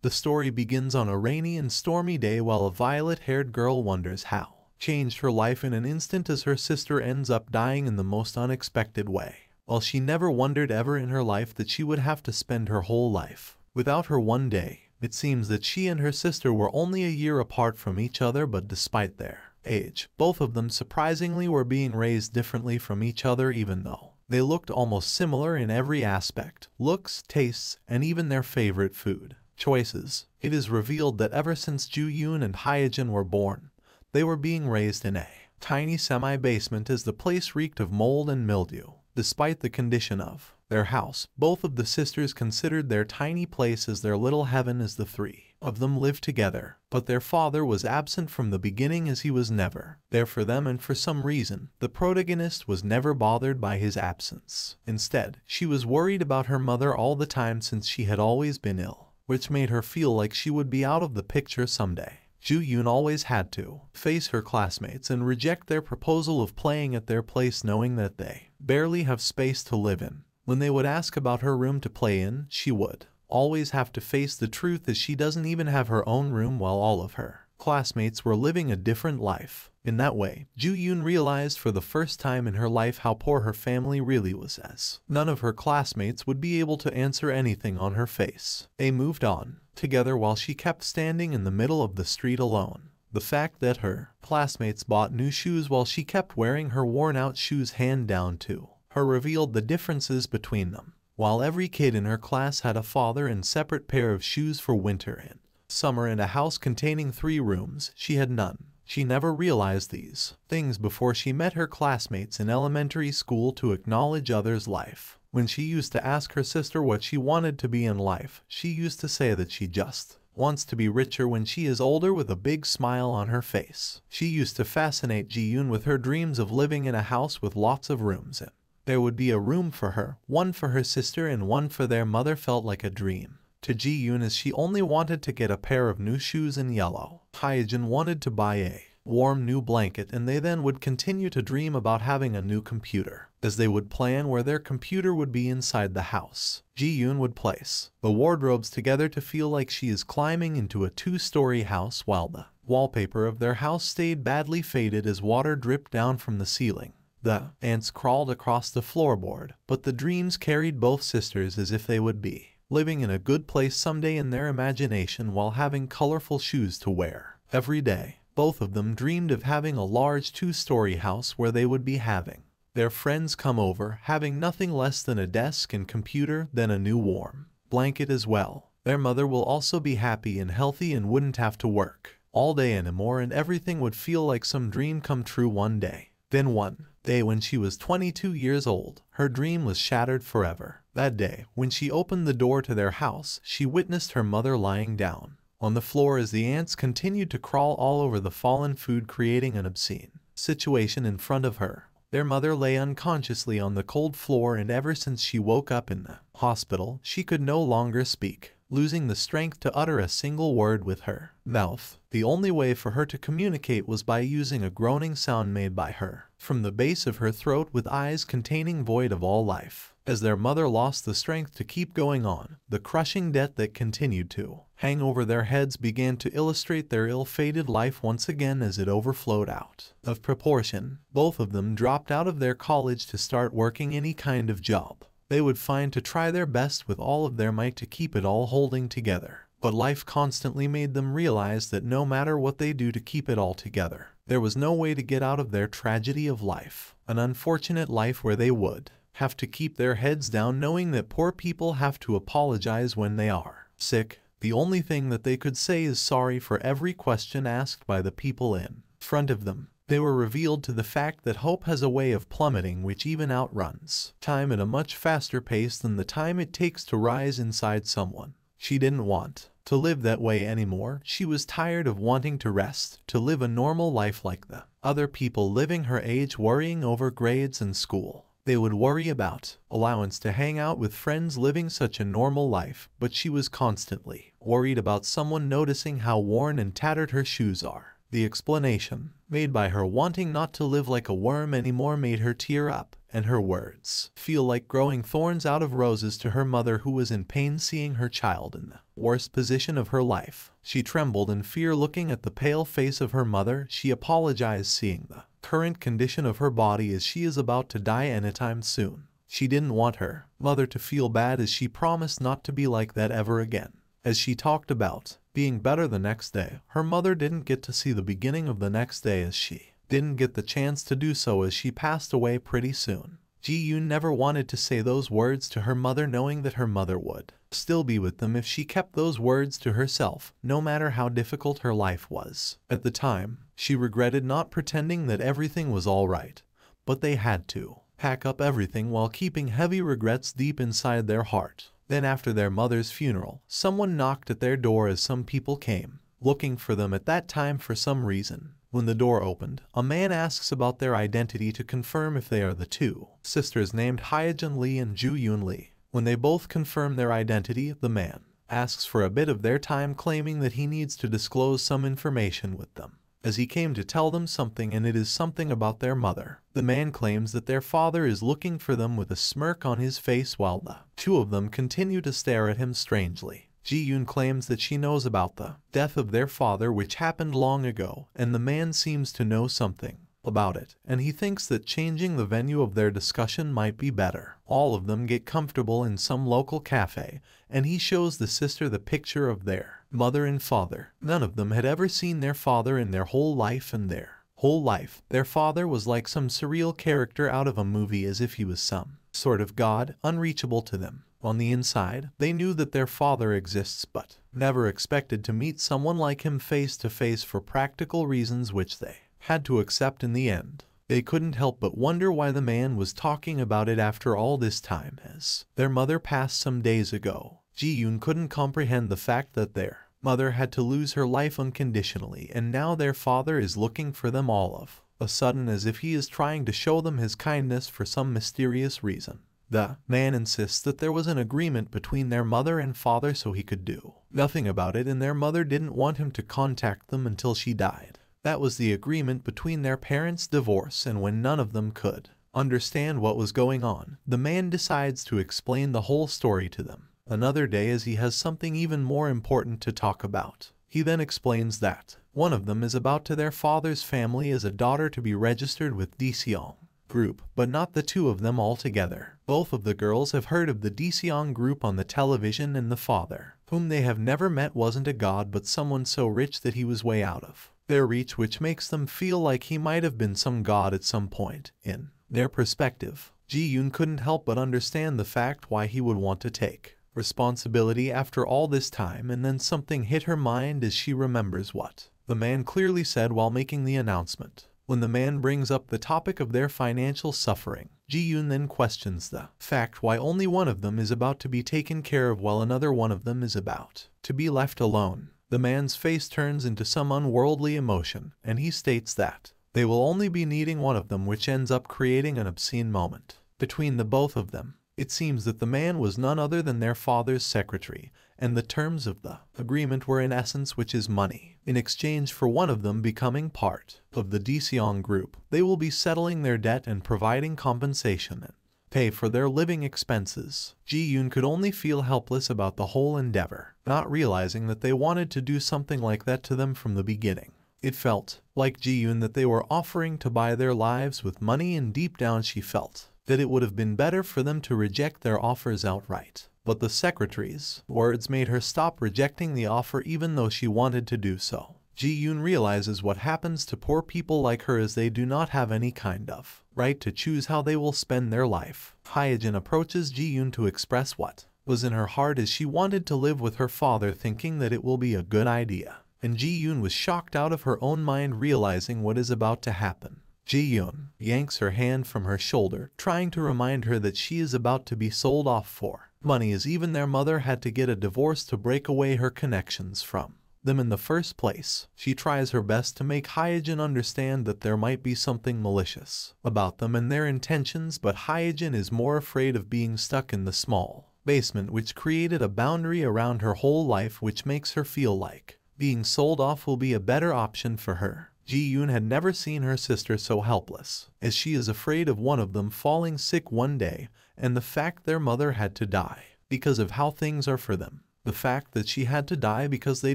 The story begins on a rainy and stormy day while a violet-haired girl wonders how. Changed her life in an instant as her sister ends up dying in the most unexpected way. While she never wondered ever in her life that she would have to spend her whole life. Without her one day, it seems that she and her sister were only a year apart from each other but despite their age, both of them surprisingly were being raised differently from each other even though. They looked almost similar in every aspect, looks, tastes, and even their favorite food choices. It is revealed that ever since Ju-Yun and Hyejin were born, they were being raised in a tiny semi-basement as the place reeked of mold and mildew. Despite the condition of their house, both of the sisters considered their tiny place as their little heaven as the three of them lived together. But their father was absent from the beginning as he was never there for them and for some reason, the protagonist was never bothered by his absence. Instead, she was worried about her mother all the time since she had always been ill, which made her feel like she would be out of the picture someday. Ju Yoon always had to face her classmates and reject their proposal of playing at their place knowing that they barely have space to live in. When they would ask about her room to play in, she would always have to face the truth as she doesn't even have her own room while all of her classmates were living a different life. In that way, Ju Yoon realized for the first time in her life how poor her family really was as none of her classmates would be able to answer anything on her face. They moved on together while she kept standing in the middle of the street alone. The fact that her classmates bought new shoes while she kept wearing her worn-out shoes hand down to her revealed the differences between them. While every kid in her class had a father and separate pair of shoes for winter and summer and a house containing three rooms, she had none. She never realized these things before she met her classmates in elementary school to acknowledge others' life. When she used to ask her sister what she wanted to be in life, she used to say that she just wants to be richer when she is older with a big smile on her face. She used to fascinate Ji-yoon with her dreams of living in a house with lots of rooms in. There would be a room for her, one for her sister and one for their mother felt like a dream. To Ji-yoon as she only wanted to get a pair of new shoes in yellow. Hyejin wanted to buy a warm new blanket and they then would continue to dream about having a new computer, as they would plan where their computer would be inside the house. Ji-yoon would place the wardrobes together to feel like she is climbing into a two-story house while the wallpaper of their house stayed badly faded as water dripped down from the ceiling. The ants crawled across the floorboard, but the dreams carried both sisters as if they would be living in a good place someday in their imagination while having colorful shoes to wear. Every day, both of them dreamed of having a large two-story house where they would be having their friends come over, having nothing less than a desk and computer, then a new warm blanket as well. Their mother will also be happy and healthy and wouldn't have to work all day anymore and everything would feel like some dream come true one day. Then one day when she was 22 years old, her dream was shattered forever. That day, when she opened the door to their house, she witnessed her mother lying down on the floor as the ants continued to crawl all over the fallen food creating an obscene situation in front of her. Their mother lay unconsciously on the cold floor and ever since she woke up in the hospital, she could no longer speak, losing the strength to utter a single word with her mouth. The only way for her to communicate was by using a groaning sound made by her from the base of her throat with eyes containing void of all life. As their mother lost the strength to keep going on, the crushing debt that continued to hang over their heads began to illustrate their ill-fated life once again as it overflowed out of proportion. Both of them dropped out of their college to start working any kind of job. They would find to try their best with all of their might to keep it all holding together. But life constantly made them realize that no matter what they do to keep it all together, there was no way to get out of their tragedy of life. An unfortunate life where they would have to keep their heads down knowing that poor people have to apologize when they are sick. The only thing that they could say is sorry for every question asked by the people in front of them. They were revealed to the fact that hope has a way of plummeting which even outruns time at a much faster pace than the time it takes to rise inside someone. She didn't want to live that way anymore. She was tired of wanting to rest, to live a normal life like the other people living her age worrying over grades and school. They would worry about allowance to hang out with friends living such a normal life, but she was constantly worried about someone noticing how worn and tattered her shoes are. The explanation, made by her wanting not to live like a worm anymore made her tear up, and her words feel like growing thorns out of roses to her mother who was in pain seeing her child in the worst position of her life. She trembled in fear looking at the pale face of her mother. She apologized seeing the current condition of her body as she is about to die anytime soon. She didn't want her mother to feel bad as she promised not to be like that ever again. As she talked about being better the next day, her mother didn't get to see the beginning of the next day as she didn't get the chance to do so as she passed away pretty soon. Ji Yoon never wanted to say those words to her mother knowing that her mother would still be with them if she kept those words to herself, no matter how difficult her life was. At the time, she regretted not pretending that everything was alright, but they had to pack up everything while keeping heavy regrets deep inside their heart. Then after their mother's funeral, someone knocked at their door as some people came, looking for them at that time for some reason. When the door opened, a man asks about their identity to confirm if they are the two sisters named Hyejin Lee and Ju Yoon Lee. When they both confirm their identity, the man asks for a bit of their time claiming that he needs to disclose some information with them as he came to tell them something and it is something about their mother. The man claims that their father is looking for them with a smirk on his face while the two of them continue to stare at him strangely. Ji-yoon claims that she knows about the death of their father which happened long ago and the man seems to know something about it, and he thinks that changing the venue of their discussion might be better. All of them get comfortable in some local cafe, and he shows the sister the picture of their mother and father. None of them had ever seen their father in their whole life and their whole life. Their father was like some surreal character out of a movie as if he was some sort of god, unreachable to them. On the inside, they knew that their father exists but never expected to meet someone like him face to face for practical reasons which they had to accept in the end. They couldn't help but wonder why the man was talking about it after all this time as their mother passed some days ago. Ji-yoon couldn't comprehend the fact that their mother had to lose her life unconditionally and now their father is looking for them all of a sudden as if he is trying to show them his kindness for some mysterious reason. The man insists that there was an agreement between their mother and father so he could do nothing about it and their mother didn't want him to contact them until she died. That was the agreement between their parents' divorce and when none of them could understand what was going on, the man decides to explain the whole story to them. Another day as he has something even more important to talk about. He then explains that one of them is about to their father's family as a daughter to be registered with Deseong group, but not the two of them altogether. Both of the girls have heard of the Deseong group on the television and the father, whom they have never met wasn't a god but someone so rich that he was way out of their reach which makes them feel like he might have been some god at some point. In their perspective, Ji-yoon couldn't help but understand the fact why he would want to take responsibility after all this time and then something hit her mind as she remembers what the man clearly said while making the announcement. When the man brings up the topic of their financial suffering, Ji-yoon then questions the fact why only one of them is about to be taken care of while another one of them is about to be left alone. The man's face turns into some unworldly emotion, and he states that they will only be needing one of them which ends up creating an obscene moment. Between the both of them, it seems that the man was none other than their father's secretary, and the terms of the agreement were in essence which is money. In exchange for one of them becoming part of the Deseong group, they will be settling their debt and providing compensation and pay for their living expenses. Ji-yoon could only feel helpless about the whole endeavor, not realizing that they wanted to do something like that to them from the beginning. It felt, like Ji-yoon, that they were offering to buy their lives with money and deep down she felt that it would have been better for them to reject their offers outright. But the secretary's words made her stop rejecting the offer even though she wanted to do so. Ji-yoon realizes what happens to poor people like her as they do not have any kind of right to choose how they will spend their life. Hyejin approaches Ji-yoon to express what was in her heart as she wanted to live with her father thinking that it will be a good idea. And Ji-yoon was shocked out of her own mind realizing what is about to happen. Ji-yoon yanks her hand from her shoulder, trying to remind her that she is about to be sold off for money as even their mother had to get a divorce to break away her connections from them in the first place. She tries her best to make Hyejin understand that there might be something malicious about them and their intentions, but Hyejin is more afraid of being stuck in the small basement which created a boundary around her whole life which makes her feel like Being sold off will be a better option for her. Ji-yoon had never seen her sister so helpless, as she is afraid of one of them falling sick one day and the fact their mother had to die because of how things are for them. The fact that she had to die because they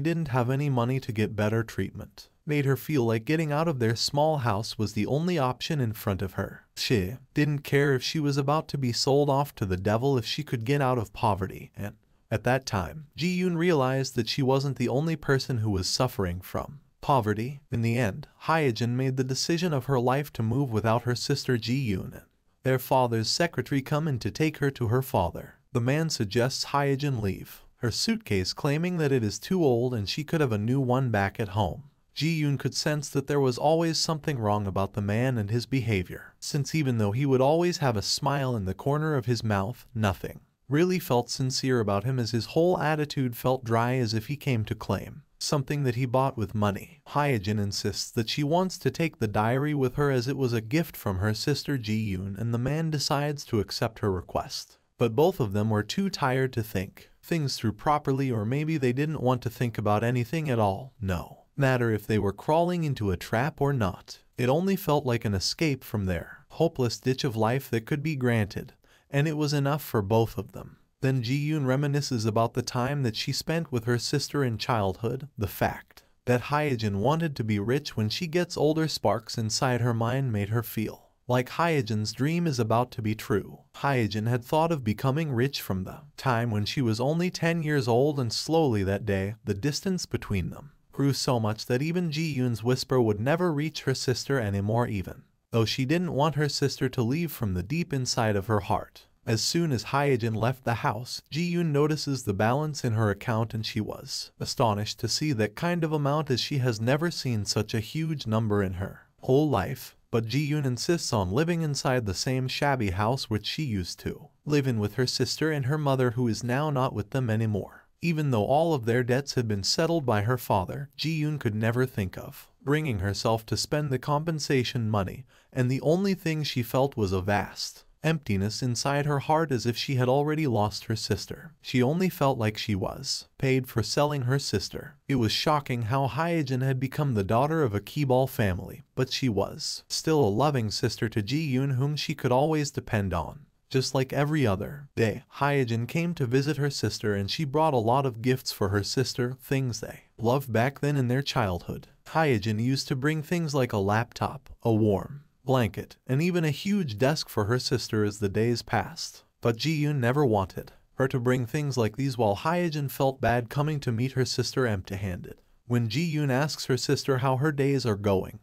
didn't have any money to get better treatment made her feel like getting out of their small house was the only option in front of her. She didn't care if she was about to be sold off to the devil if she could get out of poverty and at that time, Ji-yoon realized that she wasn't the only person who was suffering from poverty. In the end, Hyejin made the decision of her life to move without her sister Ji-yoon. Their father's secretary come in to take her to her father. The man suggests Hyejin leave, her suitcase claiming that it is too old and she could have a new one back at home. Ji-yoon could sense that there was always something wrong about the man and his behavior, since even though he would always have a smile in the corner of his mouth, nothing really felt sincere about him as his whole attitude felt dry as if he came to claim something that he bought with money. Hyejin insists that she wants to take the diary with her as it was a gift from her sister Ji-yoon and the man decides to accept her request. But both of them were too tired to think things through properly or maybe they didn't want to think about anything at all. No. Matter if they were crawling into a trap or not. It only felt like an escape from their hopeless ditch of life that could be granted. And it was enough for both of them. Then Ji-yoon reminisces about the time that she spent with her sister in childhood, the fact that Hyejin wanted to be rich when she gets older sparks inside her mind made her feel like Hyejin's dream is about to be true. Hyejin had thought of becoming rich from the time when she was only 10 years old and slowly that day, the distance between them grew so much that even Ji-yoon's whisper would never reach her sister anymore even, though she didn't want her sister to leave from the deep inside of her heart. As soon as Hyejin left the house, Ji-yoon notices the balance in her account and she was astonished to see that kind of amount as she has never seen such a huge number in her whole life. But Ji-yoon insists on living inside the same shabby house which she used to live in with her sister and her mother who is now not with them anymore. Even though all of their debts had been settled by her father, Ji-yoon could never think of bringing herself to spend the compensation money, and the only thing she felt was a vast emptiness inside her heart as if she had already lost her sister. She only felt like she was paid for selling her sister. It was shocking how Hyejin had become the daughter of a chaebol family, but she was still a loving sister to Ji-yoon whom she could always depend on. Just like every other day, Hyejin came to visit her sister and she brought a lot of gifts for her sister, things they loved back then in their childhood. Hyejin used to bring things like a laptop, a warm blanket, and even a huge desk for her sister as the days passed. But Ji-yoon never wanted her to bring things like these while Hyejin felt bad coming to meet her sister empty-handed. When Ji-yoon asks her sister how her days are going,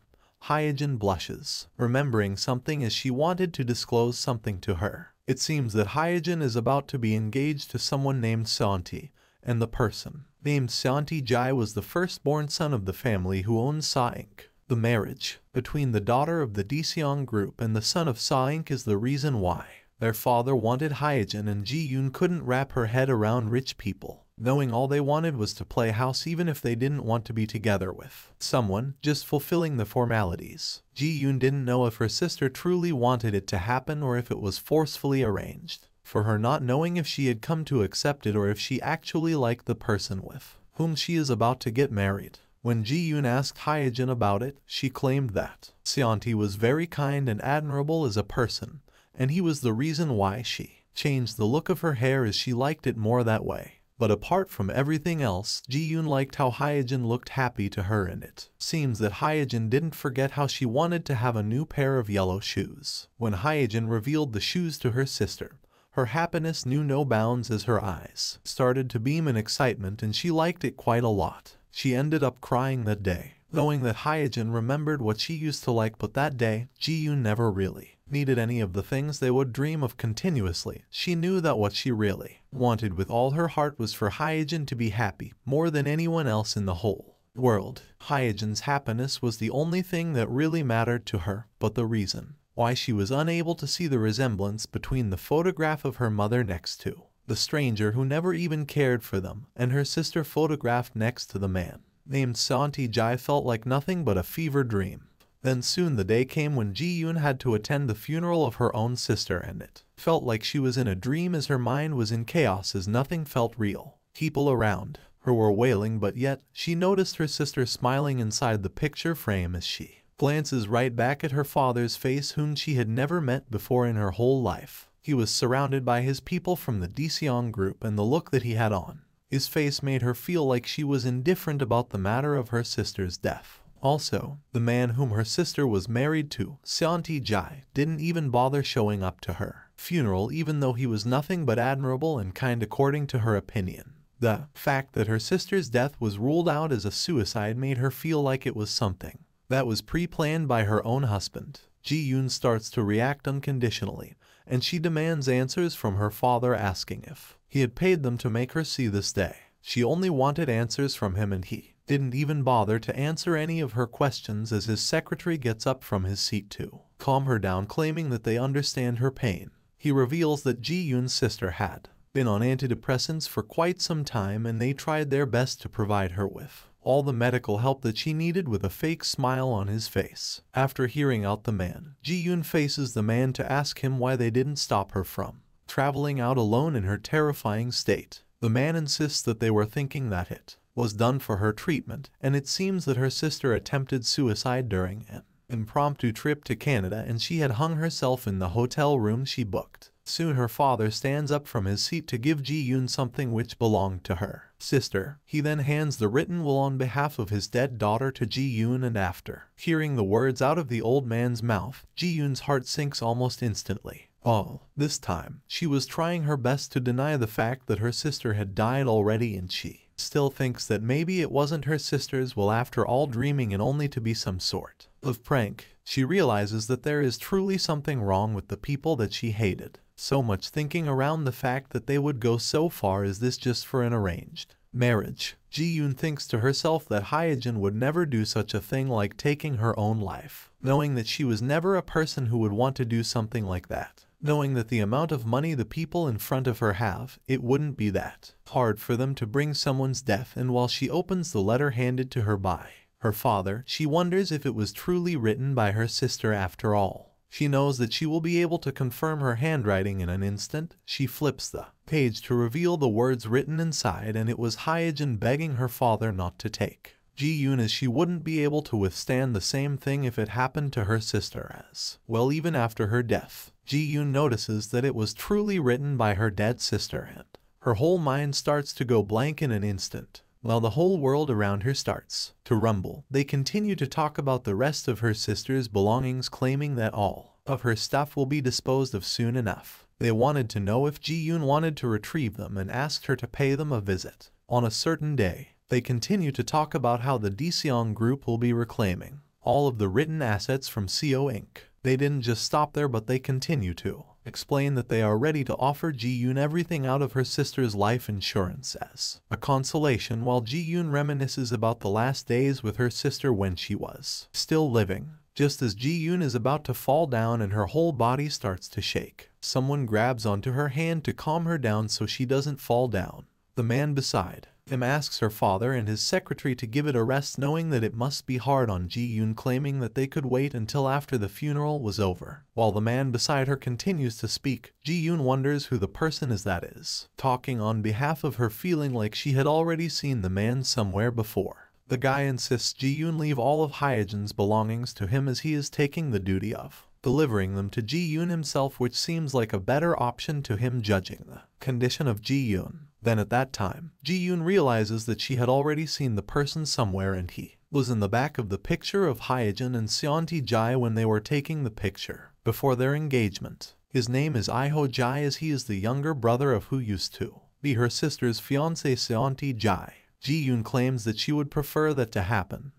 Hyejin blushes, remembering something as she wanted to disclose something to her. It seems that Hyejin is about to be engaged to someone named Santi, and the person named Santi Jai was the firstborn son of the family who owns Sa Inc. The marriage between the daughter of the Deseong group and the son of Sa Inc. is the reason why their father wanted Hyejin and Ji-yoon couldn't wrap her head around rich people, knowing all they wanted was to play house even if they didn't want to be together with someone, just fulfilling the formalities. Ji-yoon didn't know if her sister truly wanted it to happen or if it was forcefully arranged, for her not knowing if she had come to accept it or if she actually liked the person with whom she is about to get married. When Ji-yoon asked Hyejin about it, she claimed that Seonti was very kind and admirable as a person, and he was the reason why she changed the look of her hair as she liked it more that way. But apart from everything else, Ji-yoon liked how Hyejin looked happy to her in it. Seems that Hyejin didn't forget how she wanted to have a new pair of yellow shoes. When Hyejin revealed the shoes to her sister, her happiness knew no bounds as her eyes started to beam in excitement and she liked it quite a lot. She ended up crying that day, knowing that Hyejin remembered what she used to like but that day, Ji-yoon never really needed any of the things they would dream of continuously. She knew that what she really wanted with all her heart was for Hyejin to be happy, more than anyone else in the whole world. Hyejin's happiness was the only thing that really mattered to her, but the reason why she was unable to see the resemblance between the photograph of her mother next to the stranger who never even cared for them, and her sister photographed next to the man. Named Santi Jai felt like nothing but a fever dream. Then soon the day came when Ji-yoon had to attend the funeral of her own sister and it felt like she was in a dream as her mind was in chaos as nothing felt real. People around her were wailing but yet she noticed her sister smiling inside the picture frame as she glances right back at her father's face whom she had never met before in her whole life. He was surrounded by his people from the Deseong group and the look that he had on. His face made her feel like she was indifferent about the matter of her sister's death. Also, the man whom her sister was married to, Seonti Jai, didn't even bother showing up to her funeral even though he was nothing but admirable and kind according to her opinion. The fact that her sister's death was ruled out as a suicide made her feel like it was something that was pre-planned by her own husband. Ji-yoon starts to react unconditionally, and she demands answers from her father asking if he had paid them to make her see this day. She only wanted answers from him and he didn't even bother to answer any of her questions as his secretary gets up from his seat to calm her down claiming that they understand her pain. He reveals that Ji-yoon's sister had been on antidepressants for quite some time and they tried their best to provide her with all the medical help that she needed with a fake smile on his face. After hearing out the man, Ji-yoon faces the man to ask him why they didn't stop her from traveling out alone in her terrifying state. The man insists that they were thinking that it was done for her treatment, and it seems that her sister attempted suicide during an impromptu trip to Canada and she had hung herself in the hotel room she booked. Soon her father stands up from his seat to give Ji-yoon something which belonged to her sister. He then hands the written will on behalf of his dead daughter to Ji-yoon and after hearing the words out of the old man's mouth, Ji-yoon's heart sinks almost instantly. All this time, she was trying her best to deny the fact that her sister had died already and she still thinks that maybe it wasn't her sister's will after all dreaming and only to be some sort of prank. She realizes that there is truly something wrong with the people that she hated so much thinking around the fact that they would go so far as this just for an arranged marriage. Ji-yoon thinks to herself that Hyejin would never do such a thing like taking her own life, knowing that she was never a person who would want to do something like that. Knowing that the amount of money the people in front of her have, it wouldn't be that hard for them to bring someone's death and while she opens the letter handed to her by her father, she wonders if it was truly written by her sister after all. She knows that she will be able to confirm her handwriting in an instant. She flips the page to reveal the words written inside and it was Hyejin begging her father not to take. Ji-yoon as she wouldn't be able to withstand the same thing if it happened to her sister as well even after her death. Ji-yoon notices that it was truly written by her dead sister and her whole mind starts to go blank in an instant. While the whole world around her starts to rumble, they continue to talk about the rest of her sister's belongings claiming that all of her stuff will be disposed of soon enough. They wanted to know if Ji-yoon wanted to retrieve them and asked her to pay them a visit. On a certain day, they continue to talk about how the Deseong group will be reclaiming all of the written assets from CO Inc. They didn't just stop there but they continue to explain that they are ready to offer Ji-yoon everything out of her sister's life insurance as a consolation while Ji-yoon reminisces about the last days with her sister when she was still living. Just as Ji-yoon is about to fall down and her whole body starts to shake, someone grabs onto her hand to calm her down so she doesn't fall down. The man beside him asks her father and his secretary to give it a rest knowing that it must be hard on Ji-yoon claiming that they could wait until after the funeral was over. While the man beside her continues to speak, Ji-yoon wonders who the person is that is, talking on behalf of her feeling like she had already seen the man somewhere before. The guy insists Ji-yoon leave all of Hyejin's belongings to him as he is taking the duty of delivering them to Ji-yoon himself which seems like a better option to him judging the condition of Ji-yoon. Then at that time, Ji-yoon realizes that she had already seen the person somewhere and he was in the back of the picture of Hyejin and Seonti Jai when they were taking the picture before their engagement. His name is Iho Jai as he is the younger brother of who used to be her sister's fiancé Seonti Jai. Ji-yoon claims that she would prefer that to happen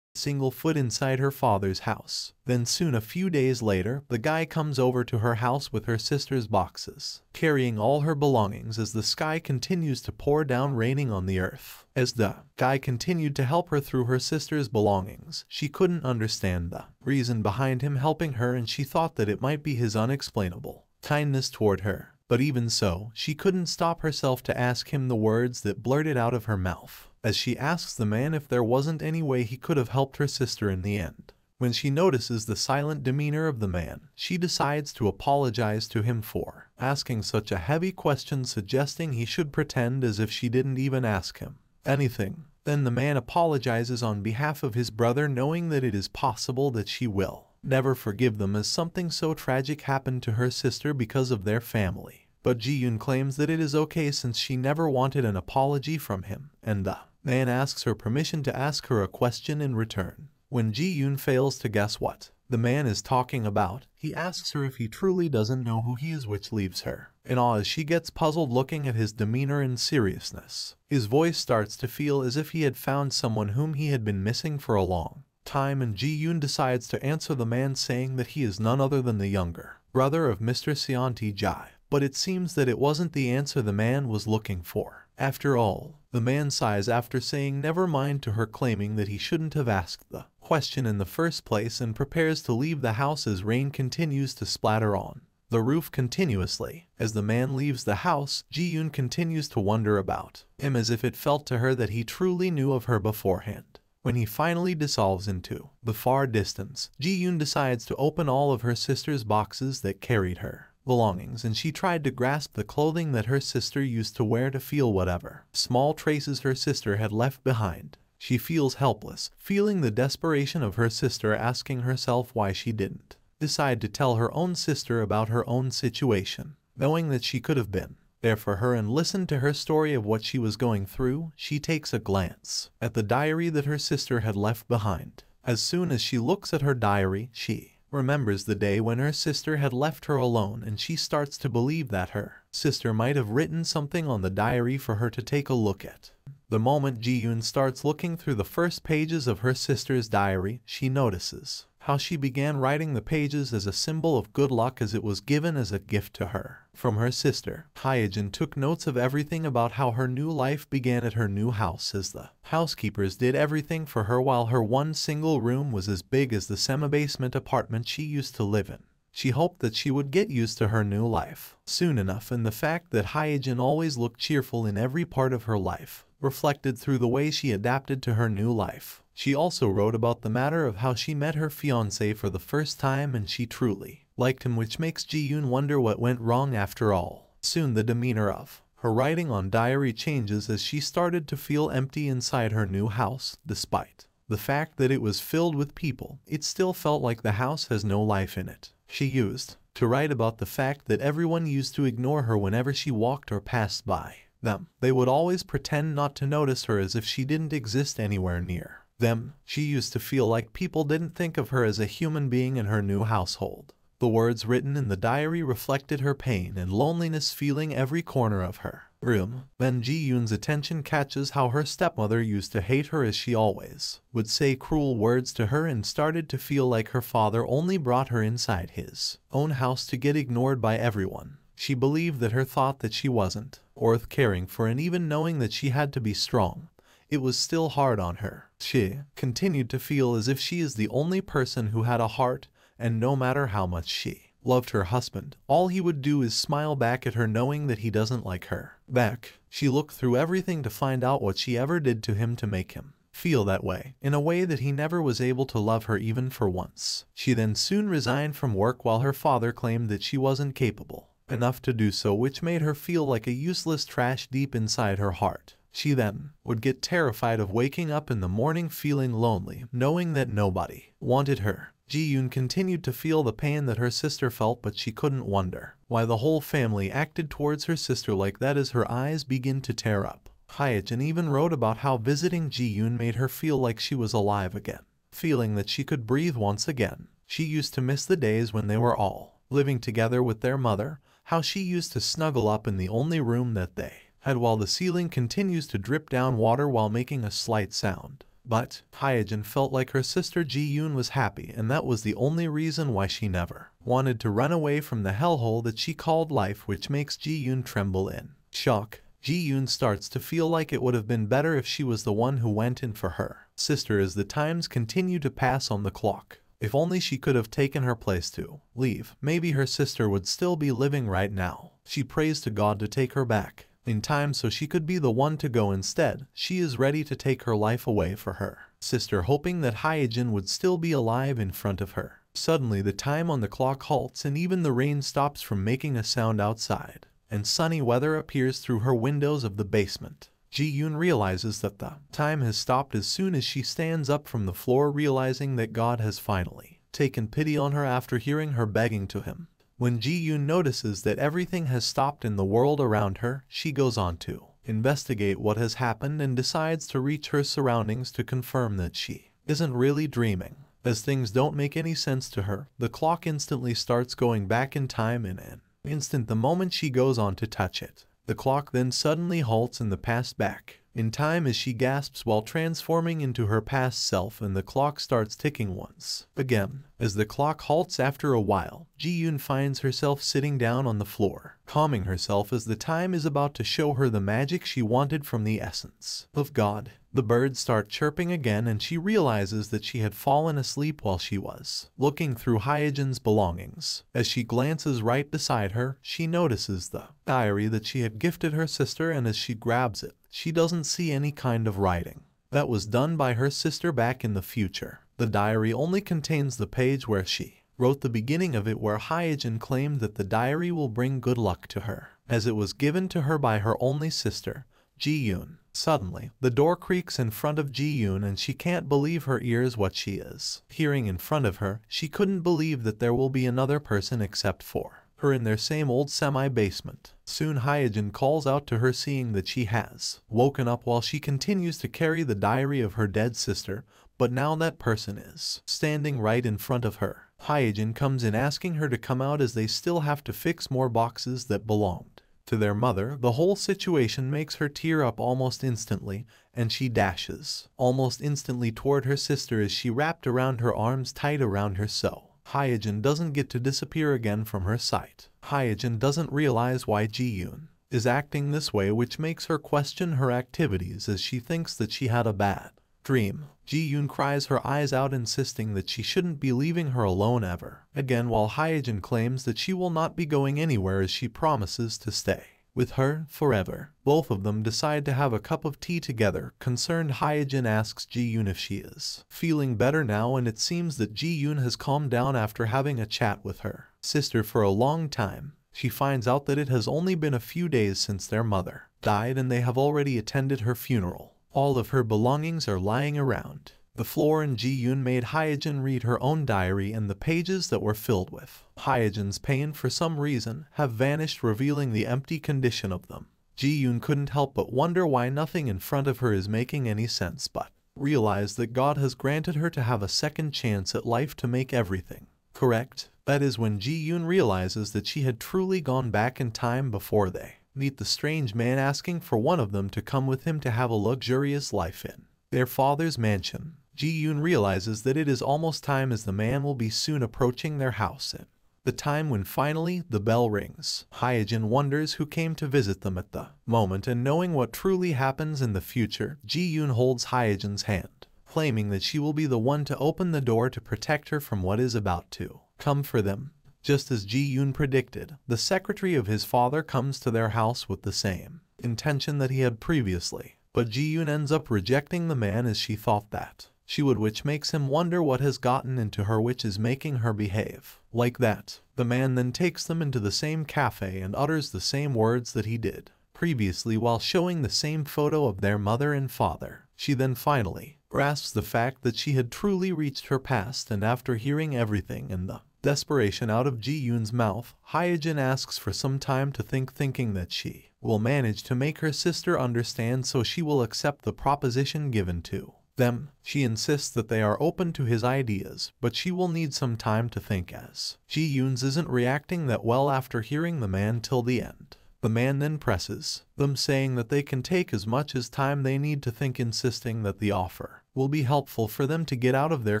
single foot inside her father's house. Then soon a few days later, the guy comes over to her house with her sister's boxes, carrying all her belongings as the sky continues to pour down raining on the earth. As the guy continued to help her through her sister's belongings, she couldn't understand the reason behind him helping her and she thought that it might be his unexplainable kindness toward her. But even so, she couldn't stop herself to ask him the words that blurted out of her mouth as she asks the man if there wasn't any way he could have helped her sister in the end. When she notices the silent demeanor of the man, she decides to apologize to him for asking such a heavy question suggesting he should pretend as if she didn't even ask him. anything. Then the man apologizes on behalf of his brother knowing that it is possible that she will never forgive them as something so tragic happened to her sister because of their family. But Ji-yoon claims that it is okay since she never wanted an apology from him, and the man asks her permission to ask her a question in return. When Ji-yoon fails to guess what the man is talking about, he asks her if he truly doesn't know who he is which leaves her. In awe as she gets puzzled looking at his demeanor and seriousness. His voice starts to feel as if he had found someone whom he had been missing for a long time and Ji-yoon decides to answer the man saying that he is none other than the younger brother of Mr. Seonti Jai. But it seems that it wasn't the answer the man was looking for. After all, the man sighs after saying never mind to her claiming that he shouldn't have asked the question in the first place and prepares to leave the house as rain continues to splatter on the roof continuously. As the man leaves the house, Ji-yoon continues to wonder about him as if it felt to her that he truly knew of her beforehand. When he finally dissolves into the far distance, Ji-yoon decides to open all of her sister's boxes that carried her belongings and she tried to grasp the clothing that her sister used to wear to feel whatever small traces her sister had left behind. She feels helpless, feeling the desperation of her sister asking herself why she didn't decide to tell her own sister about her own situation, knowing that she could have been there for her and listened to her story of what she was going through, she takes a glance at the diary that her sister had left behind. As soon as she looks at her diary, she remembers the day when her sister had left her alone and she starts to believe that her sister might have written something on the diary for her to take a look at. The moment Ji-yoon starts looking through the first pages of her sister's diary, she notices how she began writing the pages as a symbol of good luck as it was given as a gift to her. From her sister, Hyejin took notes of everything about how her new life began at her new house as the housekeepers did everything for her while her one single room was as big as the semi-basement apartment she used to live in. She hoped that she would get used to her new life soon enough and the fact that Hyejin always looked cheerful in every part of her life reflected through the way she adapted to her new life. She also wrote about the matter of how she met her fiancé for the first time and she truly liked him which makes Ji-yoon wonder what went wrong after all. Soon the demeanor of her writing on diary changes as she started to feel empty inside her new house, despite the fact that it was filled with people, it still felt like the house has no life in it. She used to write about the fact that everyone used to ignore her whenever she walked or passed by them. They would always pretend not to notice her as if she didn't exist anywhere near them. She used to feel like people didn't think of her as a human being in her new household. The words written in the diary reflected her pain and loneliness feeling every corner of her room. Then Ji-yoon's attention catches how her stepmother used to hate her as she always would say cruel words to her and started to feel like her father only brought her inside his own house to get ignored by everyone. She believed that her thought that she wasn't worth caring for and even knowing that she had to be strong, it was still hard on her. She continued to feel as if she is the only person who had a heart and no matter how much she loved her husband, all he would do is smile back at her knowing that he doesn't like her. Back, she looked through everything to find out what she ever did to him to make him feel that way, in a way that he never was able to love her even for once. She then soon resigned from work while her father claimed that she wasn't capable enough to do so which made her feel like a useless trash deep inside her heart. She then would get terrified of waking up in the morning feeling lonely, knowing that nobody wanted her. Ji-yoon continued to feel the pain that her sister felt but she couldn't wonder why the whole family acted towards her sister like that as her eyes begin to tear up. Hyejin even wrote about how visiting Ji-yoon made her feel like she was alive again, feeling that she could breathe once again. She used to miss the days when they were all living together with their mother, how she used to snuggle up in the only room that they had while the ceiling continues to drip down water while making a slight sound. But Hyejin felt like her sister Ji-yoon was happy and that was the only reason why she never wanted to run away from the hellhole that she called life which makes Ji-yoon tremble in shock. Ji-yoon starts to feel like it would have been better if she was the one who went in for her sister as the times continue to pass on the clock. If only she could have taken her place to leave, maybe her sister would still be living right now. She prays to God to take her back in time so she could be the one to go instead. She is ready to take her life away for her sister hoping that Hyejin would still be alive in front of her. Suddenly the time on the clock halts and even the rain stops from making a sound outside, and sunny weather appears through her windows of the basement. Ji-yoon realizes that the time has stopped as soon as she stands up from the floor realizing that God has finally taken pity on her after hearing her begging to him. When Ji-yoon notices that everything has stopped in the world around her, she goes on to investigate what has happened and decides to reach her surroundings to confirm that she isn't really dreaming. As things don't make any sense to her, the clock instantly starts going back in time in an instant the moment she goes on to touch it. The clock then suddenly halts in the past back in time as she gasps while transforming into her past self and the clock starts ticking once again. As the clock halts after a while, Ji-yoon finds herself sitting down on the floor, calming herself as the time is about to show her the magic she wanted from the essence of God. The birds start chirping again and she realizes that she had fallen asleep while she was looking through Hyejin's belongings. As she glances right beside her, she notices the diary that she had gifted her sister and as she grabs it, she doesn't see any kind of writing. That was done by her sister back in the future. The diary only contains the page where she wrote the beginning of it where Hyejin claimed that the diary will bring good luck to her, as it was given to her by her only sister, Ji-yoon. Suddenly, the door creaks in front of Ji-yoon and she can't believe her ears what she is. Hearing in front of her, she couldn't believe that there will be another person except for her in their same old semi-basement. Soon Hyejin calls out to her seeing that she has woken up while she continues to carry the diary of her dead sister, but now that person is standing right in front of her. Hyejin comes in asking her to come out as they still have to fix more boxes that belonged to their mother. The whole situation makes her tear up almost instantly, and she dashes almost instantly toward her sister as she wrapped around her arms tight around her so. Hyejin doesn't get to disappear again from her sight. Hyejin doesn't realize why Ji-yoon is acting this way which makes her question her activities as she thinks that she had a bad dream. Ji-yoon cries her eyes out insisting that she shouldn't be leaving her alone ever. Again while Hyejin claims that she will not be going anywhere as she promises to stay with her forever. Both of them decide to have a cup of tea together. Concerned Hyejin asks Ji-yoon if she is feeling better now and it seems that Ji-yoon has calmed down after having a chat with her sister for a long time. She finds out that it has only been a few days since their mother died and they have already attended her funeral. All of her belongings are lying around the floor and Ji-yoon made Hyejin read her own diary and the pages that were filled with Hyejin's pain for some reason have vanished revealing the empty condition of them. Ji-yoon couldn't help but wonder why nothing in front of her is making any sense but realized that God has granted her to have a second chance at life to make everything correct. That is when Ji-yoon realizes that she had truly gone back in time before they meet the strange man asking for one of them to come with him to have a luxurious life in their father's mansion. Ji-yoon realizes that it is almost time as the man will be soon approaching their house and the time when finally the bell rings. Hyejin wonders who came to visit them at the moment and knowing what truly happens in the future, Ji-yoon holds Hyejin's hand, claiming that she will be the one to open the door to protect her from what is about to come for them. Just as Ji-yoon predicted, the secretary of his father comes to their house with the same intention that he had previously. But Ji-yoon ends up rejecting the man as she thought that she would which makes him wonder what has gotten into her which is making her behave like that. The man then takes them into the same cafe and utters the same words that he did previously while showing the same photo of their mother and father. She then finally grasps the fact that she had truly reached her past and after hearing everything and the desperation out of Ji-yoon's mouth, Hyejin asks for some time to think thinking that she will manage to make her sister understand so she will accept the proposition given to them. She insists that they are open to his ideas, but she will need some time to think as Ji-yoon's isn't reacting that well after hearing the man till the end. The man then presses them saying that they can take as much as time they need to think insisting that the offer will be helpful for them to get out of their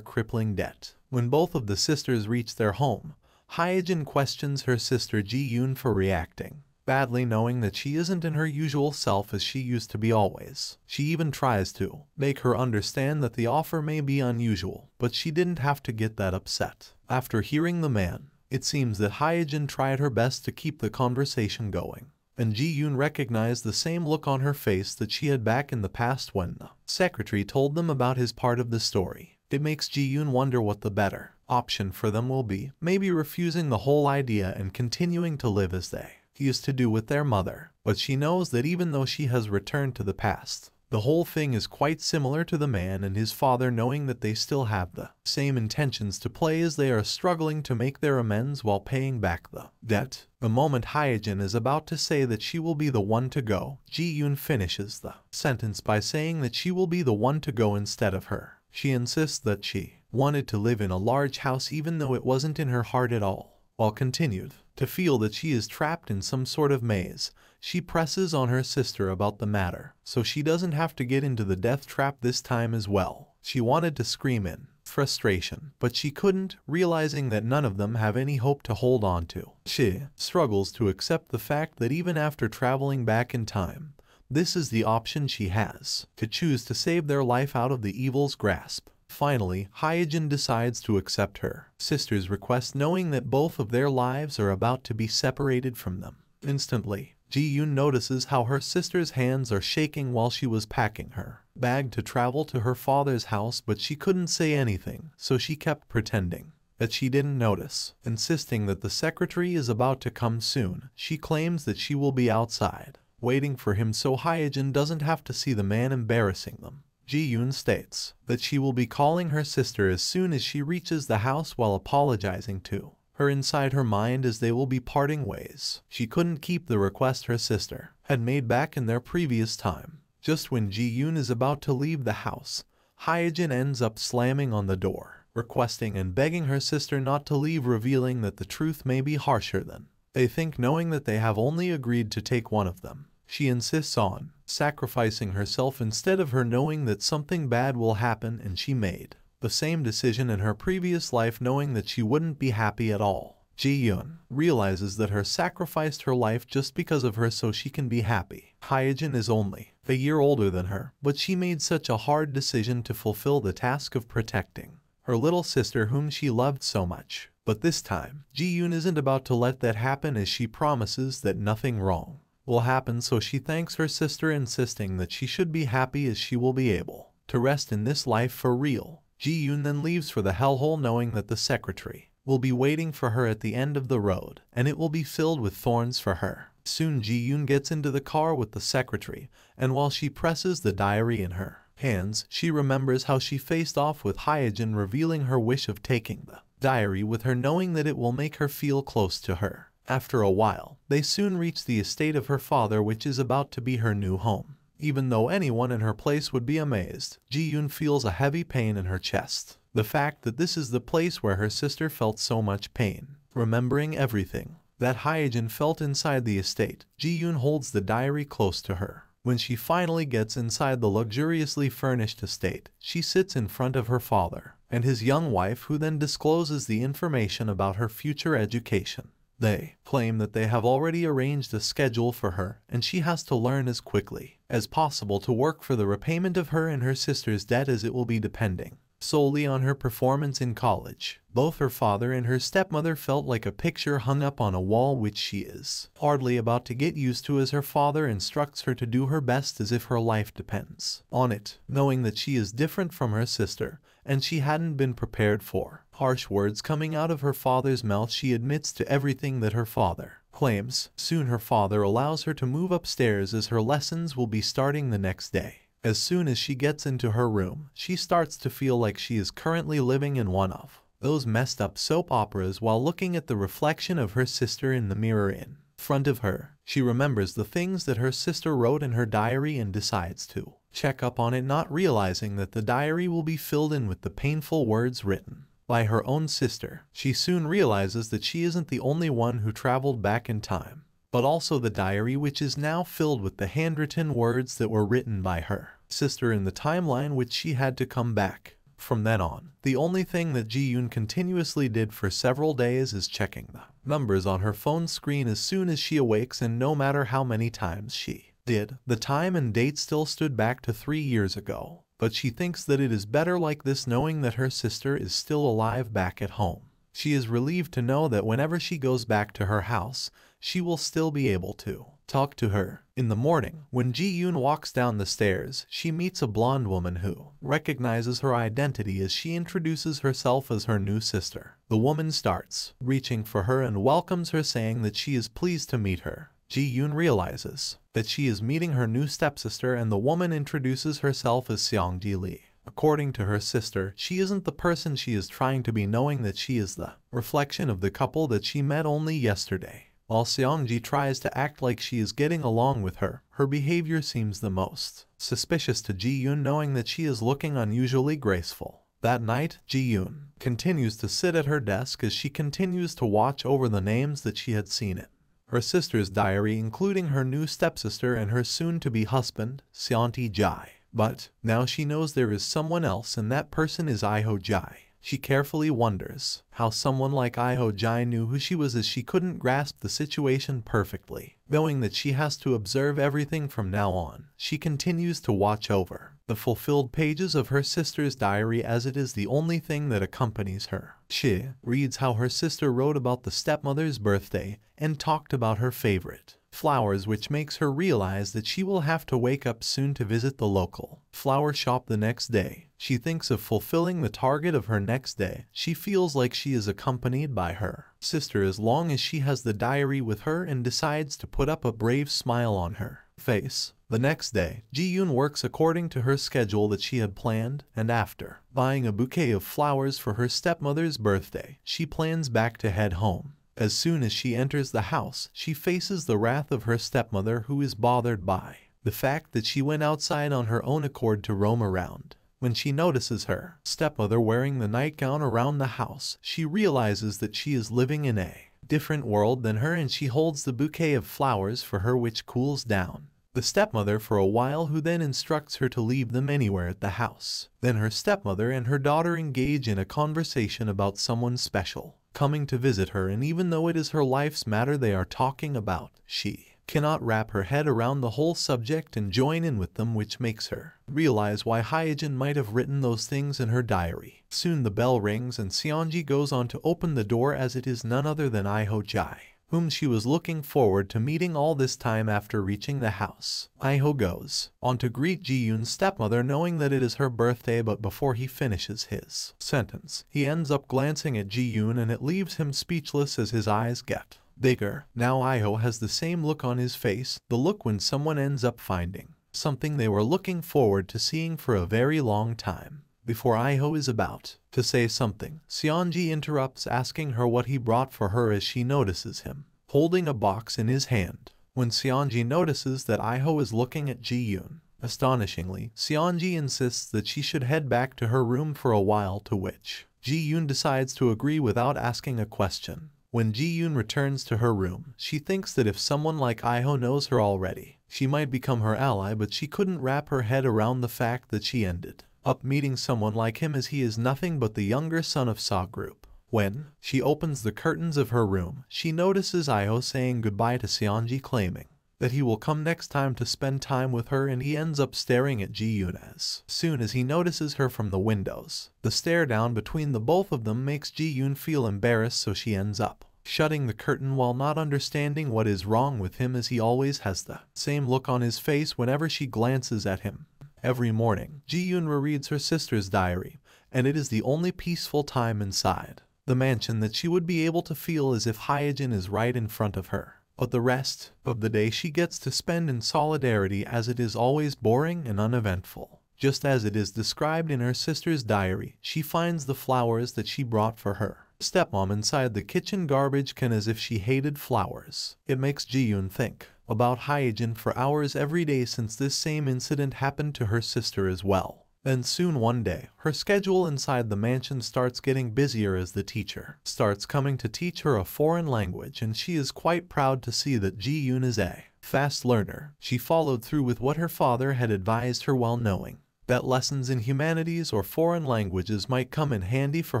crippling debt. When both of the sisters reach their home, Hyejin questions her sister Ji-yoon for reacting badly knowing that she isn't in her usual self as she used to be always. She even tries to make her understand that the offer may be unusual, but she didn't have to get that upset. After hearing the man, it seems that Hyejin tried her best to keep the conversation going, and Ji-yoon recognized the same look on her face that she had back in the past when the secretary told them about his part of the story. It makes Ji-yoon wonder what the better option for them will be, maybe refusing the whole idea and continuing to live as they used to do with their mother, but she knows that even though she has returned to the past, the whole thing is quite similar to the man and his father knowing that they still have the same intentions to play as they are struggling to make their amends while paying back the debt. The moment Hyejin is about to say that she will be the one to go, Ji-yoon finishes the sentence by saying that she will be the one to go instead of her. She insists that she wanted to live in a large house even though it wasn't in her heart at all, while continued to feel that she is trapped in some sort of maze she presses on her sister about the matter, so she doesn't have to get into the death trap this time as well. She wanted to scream in frustration, but she couldn't, realizing that none of them have any hope to hold on to. She struggles to accept the fact that even after traveling back in time, this is the option she has, to choose to save their life out of the evil's grasp. Finally, Hyejin decides to accept her sister's request knowing that both of their lives are about to be separated from them. Instantly, Ji-yoon notices how her sister's hands are shaking while she was packing her bag to travel to her father's house but she couldn't say anything, so she kept pretending that she didn't notice. Insisting that the secretary is about to come soon, she claims that she will be outside, waiting for him so Hyejin doesn't have to see the man embarrassing them. Ji-yoon states that she will be calling her sister as soon as she reaches the house while apologizing to her inside her mind as they will be parting ways. She couldn't keep the request her sister had made back in their previous time. Just when Ji-yoon is about to leave the house, Hyejin ends up slamming on the door, requesting and begging her sister not to leave revealing that the truth may be harsher than they think knowing that they have only agreed to take one of them. She insists on sacrificing herself instead of her knowing that something bad will happen and she made the same decision in her previous life knowing that she wouldn't be happy at all. Ji-yoon realizes that her sacrificed her life just because of her so she can be happy. Hyejin is only a year older than her, but she made such a hard decision to fulfill the task of protecting her little sister whom she loved so much. But this time, Ji-yoon isn't about to let that happen as she promises that nothing wrong will happen so she thanks her sister insisting that she should be happy as she will be able to rest in this life for real. Ji-yoon then leaves for the hellhole knowing that the secretary will be waiting for her at the end of the road, and it will be filled with thorns for her. Soon Ji-yoon gets into the car with the secretary, and while she presses the diary in her hands, she remembers how she faced off with Hyejin revealing her wish of taking the diary with her knowing that it will make her feel close to her. After a while, they soon reach the estate of her father which is about to be her new home. Even though anyone in her place would be amazed, Ji-yoon feels a heavy pain in her chest. The fact that this is the place where her sister felt so much pain. Remembering everything that Hyejin felt inside the estate, Ji-yoon holds the diary close to her. When she finally gets inside the luxuriously furnished estate, she sits in front of her father and his young wife who then discloses the information about her future education. They claim that they have already arranged a schedule for her and she has to learn as quickly as possible to work for the repayment of her and her sister's debt as it will be depending solely on her performance in college. Both her father and her stepmother felt like a picture hung up on a wall which she is hardly about to get used to as her father instructs her to do her best as if her life depends on it, knowing that she is different from her sister and she hadn't been prepared for harsh words coming out of her father's mouth she admits to everything that her father claims. Soon her father allows her to move upstairs as her lessons will be starting the next day. As soon as she gets into her room, she starts to feel like she is currently living in one of those messed up soap operas while looking at the reflection of her sister in the mirror in front of her. She remembers the things that her sister wrote in her diary and decides to check up on it not realizing that the diary will be filled in with the painful words written by her own sister. She soon realizes that she isn't the only one who traveled back in time, but also the diary which is now filled with the handwritten words that were written by her sister in the timeline which she had to come back. From then on, the only thing that Ji-yoon continuously did for several days is checking the numbers on her phone screen as soon as she awakes and no matter how many times she did, the time and date still stood back to three years ago but she thinks that it is better like this knowing that her sister is still alive back at home. She is relieved to know that whenever she goes back to her house, she will still be able to talk to her. In the morning, when Ji-yoon walks down the stairs, she meets a blonde woman who recognizes her identity as she introduces herself as her new sister. The woman starts reaching for her and welcomes her saying that she is pleased to meet her. Ji-yoon realizes that she is meeting her new stepsister and the woman introduces herself as Seong-ji Lee. According to her sister, she isn't the person she is trying to be knowing that she is the reflection of the couple that she met only yesterday. While Seongji tries to act like she is getting along with her, her behavior seems the most suspicious to Ji-yoon knowing that she is looking unusually graceful. That night, Ji-yoon continues to sit at her desk as she continues to watch over the names that she had seen in her sister's diary including her new stepsister and her soon-to-be husband, Seonti Jai. But now she knows there is someone else and that person is Iho Jai. She carefully wonders how someone like Iho Jai knew who she was as she couldn't grasp the situation perfectly. Knowing that she has to observe everything from now on, she continues to watch over the fulfilled pages of her sister's diary as it is the only thing that accompanies her. She reads how her sister wrote about the stepmother's birthday and talked about her favorite flowers which makes her realize that she will have to wake up soon to visit the local flower shop the next day. She thinks of fulfilling the target of her next day. She feels like she is accompanied by her sister as long as she has the diary with her and decides to put up a brave smile on her face. The next day, Ji-yoon works according to her schedule that she had planned, and after buying a bouquet of flowers for her stepmother's birthday, she plans back to head home. As soon as she enters the house, she faces the wrath of her stepmother who is bothered by the fact that she went outside on her own accord to roam around. When she notices her stepmother wearing the nightgown around the house, she realizes that she is living in a different world than her and she holds the bouquet of flowers for her which cools down the stepmother for a while who then instructs her to leave them anywhere at the house. Then her stepmother and her daughter engage in a conversation about someone special coming to visit her and even though it is her life's matter they are talking about, she cannot wrap her head around the whole subject and join in with them which makes her realize why Hyejin might have written those things in her diary. Soon the bell rings and Seonji goes on to open the door as it is none other than Iho Jai whom she was looking forward to meeting all this time after reaching the house. Iho goes on to greet Ji-yoon's stepmother knowing that it is her birthday but before he finishes his sentence, he ends up glancing at Ji-yoon and it leaves him speechless as his eyes get bigger. Now Iho has the same look on his face, the look when someone ends up finding something they were looking forward to seeing for a very long time. Before Iho is about to say something, Seonji interrupts asking her what he brought for her as she notices him, holding a box in his hand. When Seonji notices that Iho is looking at Ji-yoon, astonishingly, Seonji insists that she should head back to her room for a while to which Ji-yoon decides to agree without asking a question. When Ji-yoon returns to her room, she thinks that if someone like Iho knows her already, she might become her ally but she couldn't wrap her head around the fact that she ended up meeting someone like him as he is nothing but the younger son of Sa Group. When she opens the curtains of her room, she notices Iho saying goodbye to Seonji claiming that he will come next time to spend time with her and he ends up staring at Ji-yoon as soon as he notices her from the windows. The stare down between the both of them makes Ji-yoon feel embarrassed so she ends up shutting the curtain while not understanding what is wrong with him as he always has the same look on his face whenever she glances at him. Every morning, Ji-yoon rereads her sister's diary, and it is the only peaceful time inside the mansion that she would be able to feel as if Hyejin is right in front of her. But the rest of the day she gets to spend in solidarity as it is always boring and uneventful. Just as it is described in her sister's diary, she finds the flowers that she brought for her. Stepmom inside the kitchen garbage can as if she hated flowers. It makes Ji-yoon think about Hyejin for hours every day since this same incident happened to her sister as well. And soon one day, her schedule inside the mansion starts getting busier as the teacher starts coming to teach her a foreign language and she is quite proud to see that Ji-yoon is a fast learner. She followed through with what her father had advised her while knowing that lessons in humanities or foreign languages might come in handy for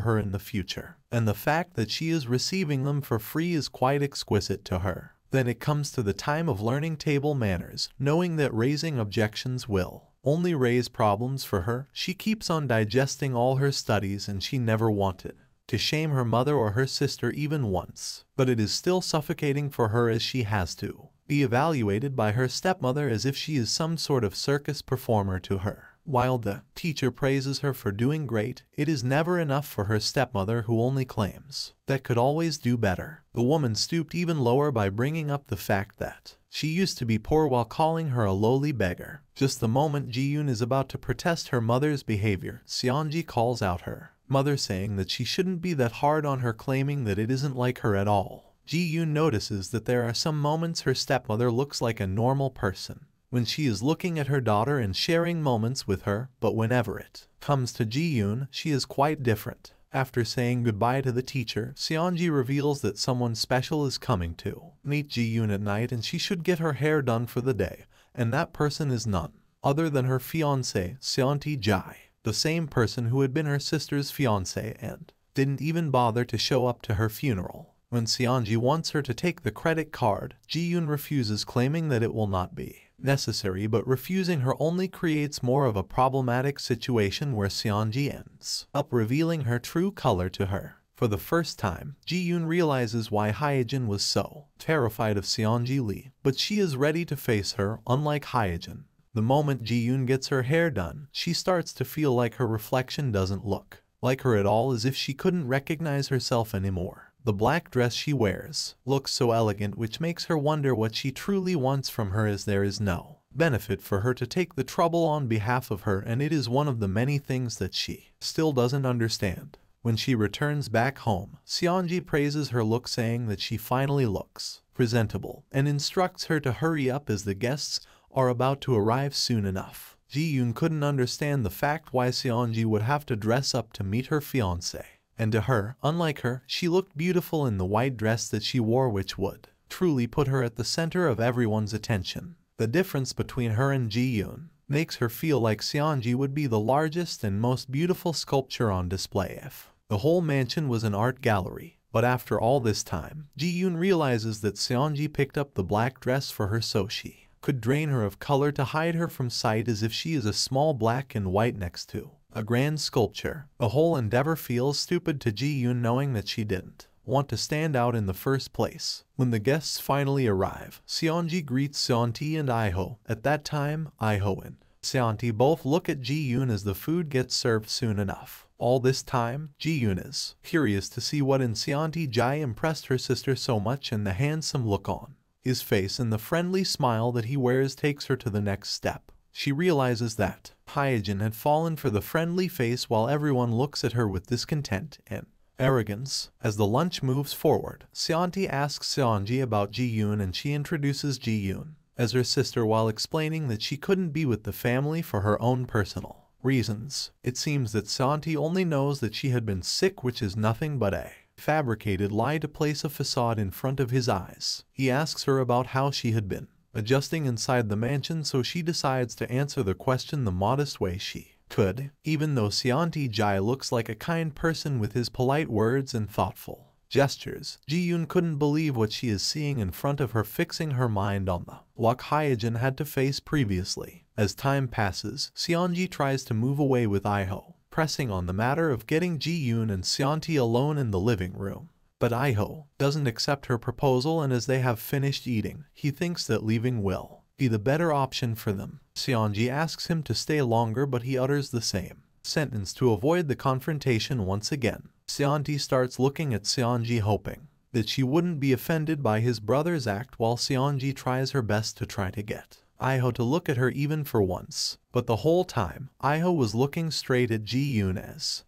her in the future, and the fact that she is receiving them for free is quite exquisite to her. Then it comes to the time of learning table manners, knowing that raising objections will only raise problems for her. She keeps on digesting all her studies and she never wanted to shame her mother or her sister even once. But it is still suffocating for her as she has to be evaluated by her stepmother as if she is some sort of circus performer to her. While the teacher praises her for doing great, it is never enough for her stepmother who only claims that could always do better. The woman stooped even lower by bringing up the fact that she used to be poor while calling her a lowly beggar. Just the moment Ji-yoon is about to protest her mother's behavior, Seonji calls out her mother saying that she shouldn't be that hard on her claiming that it isn't like her at all. Ji-yoon notices that there are some moments her stepmother looks like a normal person when she is looking at her daughter and sharing moments with her, but whenever it comes to Ji-yoon, she is quite different. After saying goodbye to the teacher, Seonji reveals that someone special is coming to meet Ji-yoon at night and she should get her hair done for the day, and that person is none other than her fiancé, Seonti Jai, the same person who had been her sister's fiancé and didn't even bother to show up to her funeral. When Seonji wants her to take the credit card, Ji-yoon refuses claiming that it will not be necessary but refusing her only creates more of a problematic situation where Seonji ends up revealing her true color to her. For the first time, Ji-yoon realizes why Hyejin was so terrified of Seonji Lee, but she is ready to face her, unlike Hyejin. The moment Ji-yoon gets her hair done, she starts to feel like her reflection doesn't look like her at all as if she couldn't recognize herself anymore. The black dress she wears looks so elegant which makes her wonder what she truly wants from her as there is no benefit for her to take the trouble on behalf of her and it is one of the many things that she still doesn't understand. When she returns back home, Seonji praises her look saying that she finally looks presentable and instructs her to hurry up as the guests are about to arrive soon enough. Ji-yoon couldn't understand the fact why Seonji would have to dress up to meet her fiancé and to her, unlike her, she looked beautiful in the white dress that she wore which would truly put her at the center of everyone's attention. The difference between her and Ji-yoon makes her feel like Seonji would be the largest and most beautiful sculpture on display if the whole mansion was an art gallery. But after all this time, Ji-yoon realizes that Seonji picked up the black dress for her so she could drain her of color to hide her from sight as if she is a small black and white next to a grand sculpture. The whole endeavor feels stupid to Ji-yoon knowing that she didn't want to stand out in the first place. When the guests finally arrive, Seonji greets Seonti and Iho. At that time, Iho and Seonti both look at Ji-yoon as the food gets served soon enough. All this time, Ji-yoon is curious to see what in Seonti Jai impressed her sister so much and the handsome look on his face and the friendly smile that he wears takes her to the next step. She realizes that Hyejin had fallen for the friendly face while everyone looks at her with discontent and arrogance. As the lunch moves forward, Seonti asks Seonji about Ji-yoon and she introduces Ji-yoon as her sister while explaining that she couldn't be with the family for her own personal reasons. It seems that Seonti only knows that she had been sick which is nothing but a fabricated lie to place a facade in front of his eyes. He asks her about how she had been adjusting inside the mansion so she decides to answer the question the modest way she could, even though Seonti Jai looks like a kind person with his polite words and thoughtful gestures. Ji-yoon couldn't believe what she is seeing in front of her fixing her mind on the luck Hyejin had to face previously. As time passes, Seonji tries to move away with Iho, pressing on the matter of getting Ji-yoon and Seonti alone in the living room. But Iho doesn't accept her proposal and as they have finished eating, he thinks that leaving will be the better option for them. Seonji asks him to stay longer but he utters the same sentence to avoid the confrontation once again. Seonti starts looking at Seonji hoping that she wouldn't be offended by his brother's act while Seonji tries her best to try to get Iho to look at her even for once. But the whole time, Iho was looking straight at Ji-yoon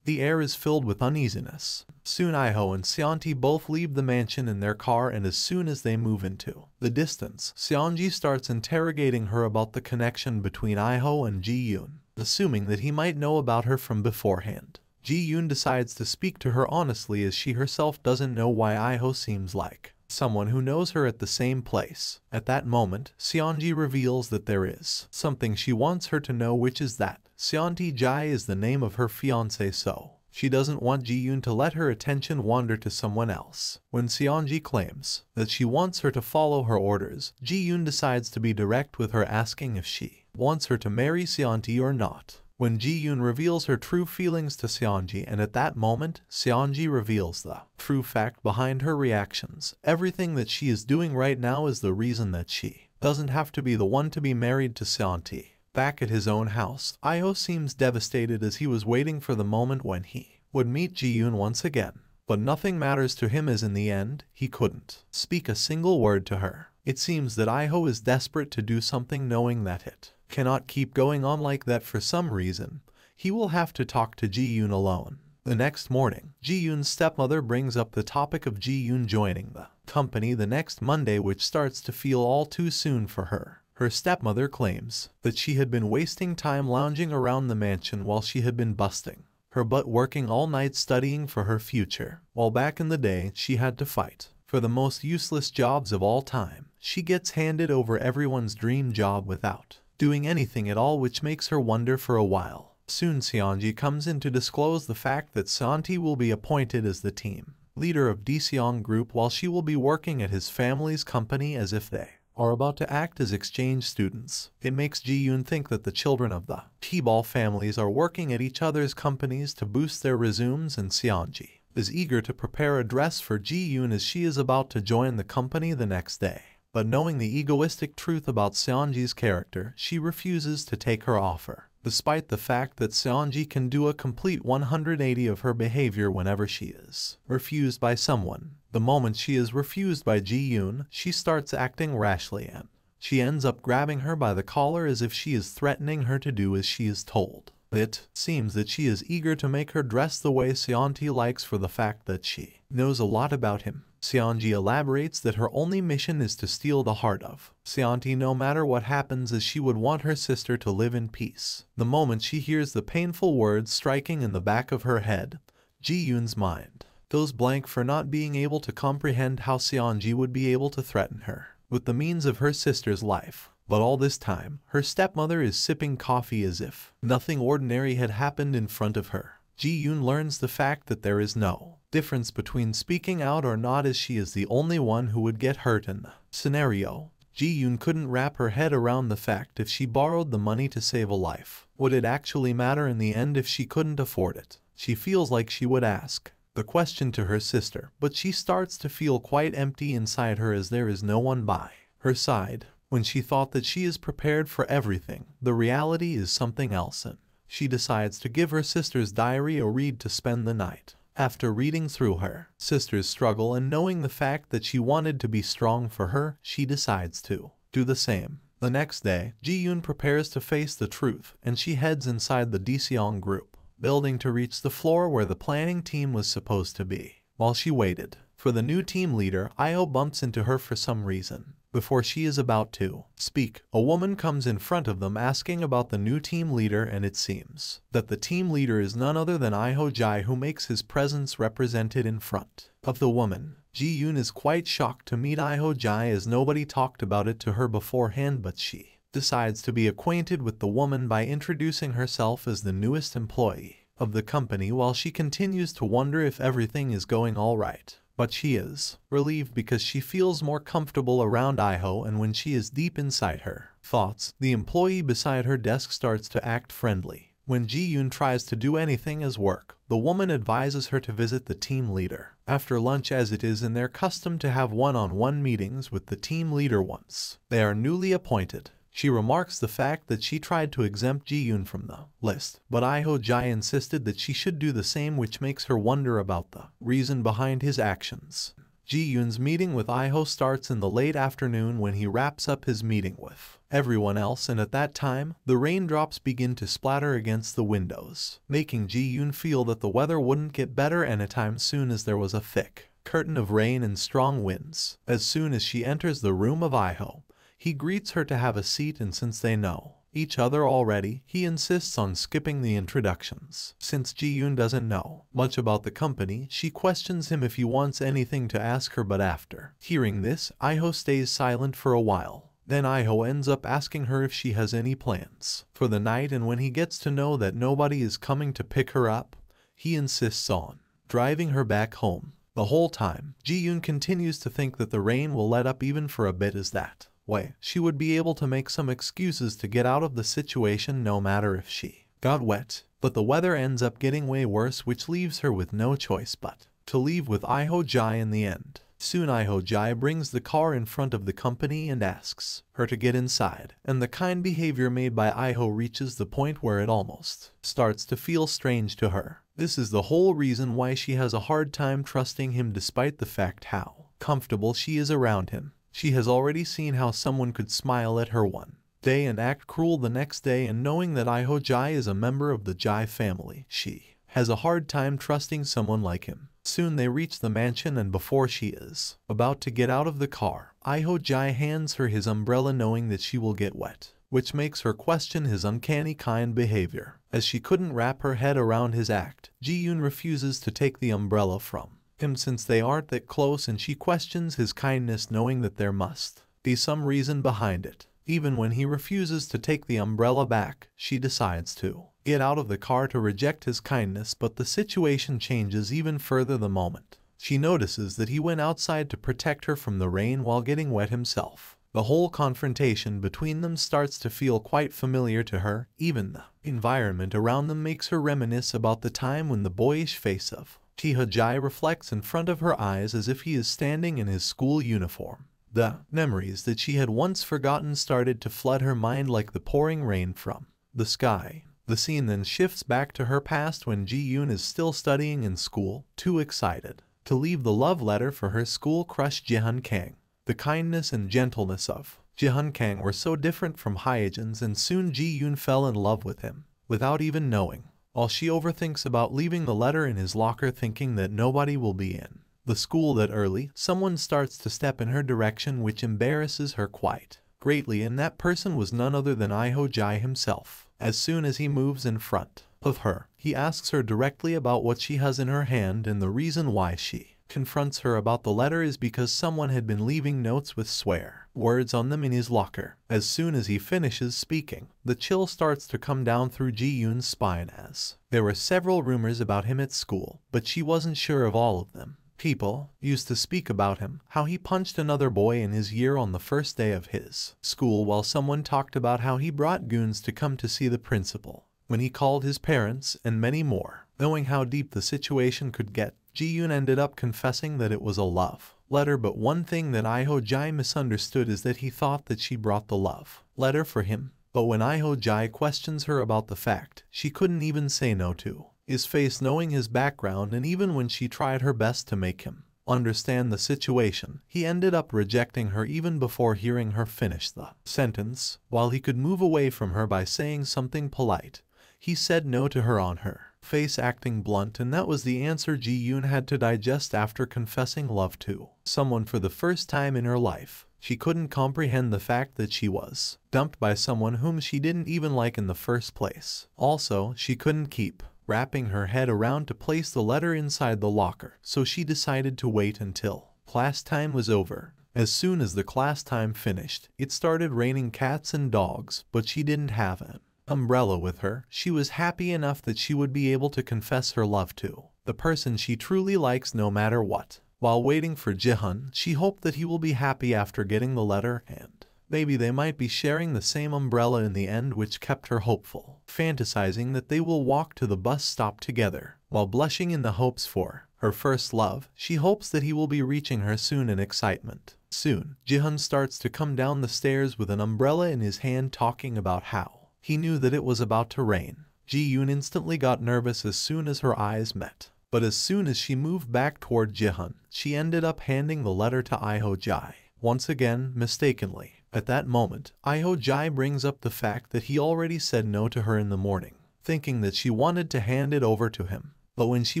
the air is filled with uneasiness. Soon Iho and Seonti both leave the mansion in their car and as soon as they move into the distance, Seonji starts interrogating her about the connection between Iho and Ji-yoon, assuming that he might know about her from beforehand. Ji-yoon decides to speak to her honestly as she herself doesn't know why Iho seems like someone who knows her at the same place. At that moment, Seonji reveals that there is something she wants her to know which is that Seonti Jai is the name of her fiancé so she doesn't want Ji-yoon to let her attention wander to someone else. When Seonji claims that she wants her to follow her orders, Ji-yoon decides to be direct with her asking if she wants her to marry Seonti or not when Ji-yoon reveals her true feelings to Seonji and at that moment, Seonji reveals the true fact behind her reactions. Everything that she is doing right now is the reason that she doesn't have to be the one to be married to Seonti. Back at his own house, Iho seems devastated as he was waiting for the moment when he would meet Ji-yoon once again. But nothing matters to him as in the end, he couldn't speak a single word to her. It seems that Iho is desperate to do something knowing that it cannot keep going on like that for some reason. He will have to talk to Ji-yoon alone. The next morning, Ji-yoon's stepmother brings up the topic of Ji-yoon joining the company the next Monday which starts to feel all too soon for her. Her stepmother claims that she had been wasting time lounging around the mansion while she had been busting her butt working all night studying for her future, while back in the day she had to fight for the most useless jobs of all time. She gets handed over everyone's dream job without doing anything at all which makes her wonder for a while. Soon Seonji comes in to disclose the fact that Seonti will be appointed as the team leader of Deseong Group while she will be working at his family's company as if they are about to act as exchange students. It makes Ji-yoon think that the children of the chaebol families are working at each other's companies to boost their resumes and Seonji is eager to prepare a dress for Ji-yoon as she is about to join the company the next day. But knowing the egoistic truth about Seonji's character, she refuses to take her offer, despite the fact that Seonji can do a complete 180 of her behavior whenever she is refused by someone. The moment she is refused by Ji-yoon, she starts acting rashly and she ends up grabbing her by the collar as if she is threatening her to do as she is told. It seems that she is eager to make her dress the way Seonti likes for the fact that she knows a lot about him. Seonji elaborates that her only mission is to steal the heart of Seonti no matter what happens as she would want her sister to live in peace. The moment she hears the painful words striking in the back of her head, Ji-yoon's mind goes blank for not being able to comprehend how Seonji would be able to threaten her with the means of her sister's life. But all this time, her stepmother is sipping coffee as if nothing ordinary had happened in front of her. Ji-yoon learns the fact that there is no difference between speaking out or not as she is the only one who would get hurt in the scenario. Ji-yoon couldn't wrap her head around the fact if she borrowed the money to save a life. Would it actually matter in the end if she couldn't afford it? She feels like she would ask, the question to her sister, but she starts to feel quite empty inside her as there is no one by her side. When she thought that she is prepared for everything, the reality is something else and she decides to give her sister's diary a read to spend the night. After reading through her sister's struggle and knowing the fact that she wanted to be strong for her, she decides to do the same. The next day, Ji-yoon prepares to face the truth and she heads inside the Deseong group building to reach the floor where the planning team was supposed to be. While she waited for the new team leader, Iho bumps into her for some reason. Before she is about to speak, a woman comes in front of them asking about the new team leader and it seems that the team leader is none other than Iho Jai who makes his presence represented in front of the woman. Ji-yoon is quite shocked to meet Iho Jai as nobody talked about it to her beforehand but she decides to be acquainted with the woman by introducing herself as the newest employee of the company while she continues to wonder if everything is going all right. But she is relieved because she feels more comfortable around Iho and when she is deep inside her thoughts, the employee beside her desk starts to act friendly. When Ji-yoon tries to do anything as work, the woman advises her to visit the team leader. After lunch as it is in their custom to have one-on-one -on -one meetings with the team leader once they are newly appointed, she remarks the fact that she tried to exempt Ji-yoon from the list, but Iho Jai insisted that she should do the same which makes her wonder about the reason behind his actions. Ji-yoon's meeting with Iho starts in the late afternoon when he wraps up his meeting with everyone else and at that time, the raindrops begin to splatter against the windows, making Ji-yoon feel that the weather wouldn't get better anytime soon as there was a thick curtain of rain and strong winds. As soon as she enters the room of Iho, he greets her to have a seat and since they know each other already, he insists on skipping the introductions. Since Ji-yoon doesn't know much about the company, she questions him if he wants anything to ask her but after hearing this, Iho stays silent for a while. Then Iho ends up asking her if she has any plans for the night and when he gets to know that nobody is coming to pick her up, he insists on driving her back home. The whole time, Ji-yoon continues to think that the rain will let up even for a bit as that way, she would be able to make some excuses to get out of the situation no matter if she got wet. But the weather ends up getting way worse which leaves her with no choice but to leave with Iho Jai in the end. Soon Iho Jai brings the car in front of the company and asks her to get inside, and the kind behavior made by Iho reaches the point where it almost starts to feel strange to her. This is the whole reason why she has a hard time trusting him despite the fact how comfortable she is around him. She has already seen how someone could smile at her one day and act cruel the next day and knowing that Iho Jai is a member of the Jai family, she has a hard time trusting someone like him. Soon they reach the mansion and before she is about to get out of the car, Iho Jai hands her his umbrella knowing that she will get wet, which makes her question his uncanny kind behavior. As she couldn't wrap her head around his act, Ji-yoon refuses to take the umbrella from him since they aren't that close and she questions his kindness knowing that there must be some reason behind it. Even when he refuses to take the umbrella back, she decides to get out of the car to reject his kindness but the situation changes even further the moment. She notices that he went outside to protect her from the rain while getting wet himself. The whole confrontation between them starts to feel quite familiar to her, even the environment around them makes her reminisce about the time when the boyish face of Tiha Jai reflects in front of her eyes as if he is standing in his school uniform. The memories that she had once forgotten started to flood her mind like the pouring rain from the sky. The scene then shifts back to her past when Ji-yoon is still studying in school, too excited to leave the love letter for her school crush Jihan Kang. The kindness and gentleness of Jihan Kang were so different from Hyejin's and soon Ji-yoon fell in love with him, without even knowing. While she overthinks about leaving the letter in his locker thinking that nobody will be in the school that early, someone starts to step in her direction which embarrasses her quite greatly and that person was none other than Iho Jai himself. As soon as he moves in front of her, he asks her directly about what she has in her hand and the reason why she confronts her about the letter is because someone had been leaving notes with swear words on them in his locker. As soon as he finishes speaking, the chill starts to come down through Ji-yoon's spine as there were several rumors about him at school, but she wasn't sure of all of them. People used to speak about him, how he punched another boy in his year on the first day of his school while someone talked about how he brought goons to come to see the principal, when he called his parents, and many more. Knowing how deep the situation could get, Ji-yoon ended up confessing that it was a love letter but one thing that Iho Jai misunderstood is that he thought that she brought the love letter for him. But when Iho Jai questions her about the fact, she couldn't even say no to his face knowing his background and even when she tried her best to make him understand the situation, he ended up rejecting her even before hearing her finish the sentence. While he could move away from her by saying something polite, he said no to her on her face acting blunt and that was the answer Ji-yoon had to digest after confessing love to someone for the first time in her life. She couldn't comprehend the fact that she was dumped by someone whom she didn't even like in the first place. Also, she couldn't keep wrapping her head around to place the letter inside the locker, so she decided to wait until class time was over. As soon as the class time finished, it started raining cats and dogs, but she didn't have an umbrella with her. She was happy enough that she would be able to confess her love to the person she truly likes no matter what. While waiting for Jihan, she hoped that he will be happy after getting the letter and Maybe they might be sharing the same umbrella in the end which kept her hopeful, fantasizing that they will walk to the bus stop together. While blushing in the hopes for her first love, she hopes that he will be reaching her soon in excitement. Soon, Jihan starts to come down the stairs with an umbrella in his hand talking about how he knew that it was about to rain. Ji-yoon instantly got nervous as soon as her eyes met. But as soon as she moved back toward Jihan, she ended up handing the letter to Iho Jai, once again mistakenly. At that moment, Iho Jai brings up the fact that he already said no to her in the morning, thinking that she wanted to hand it over to him. But when she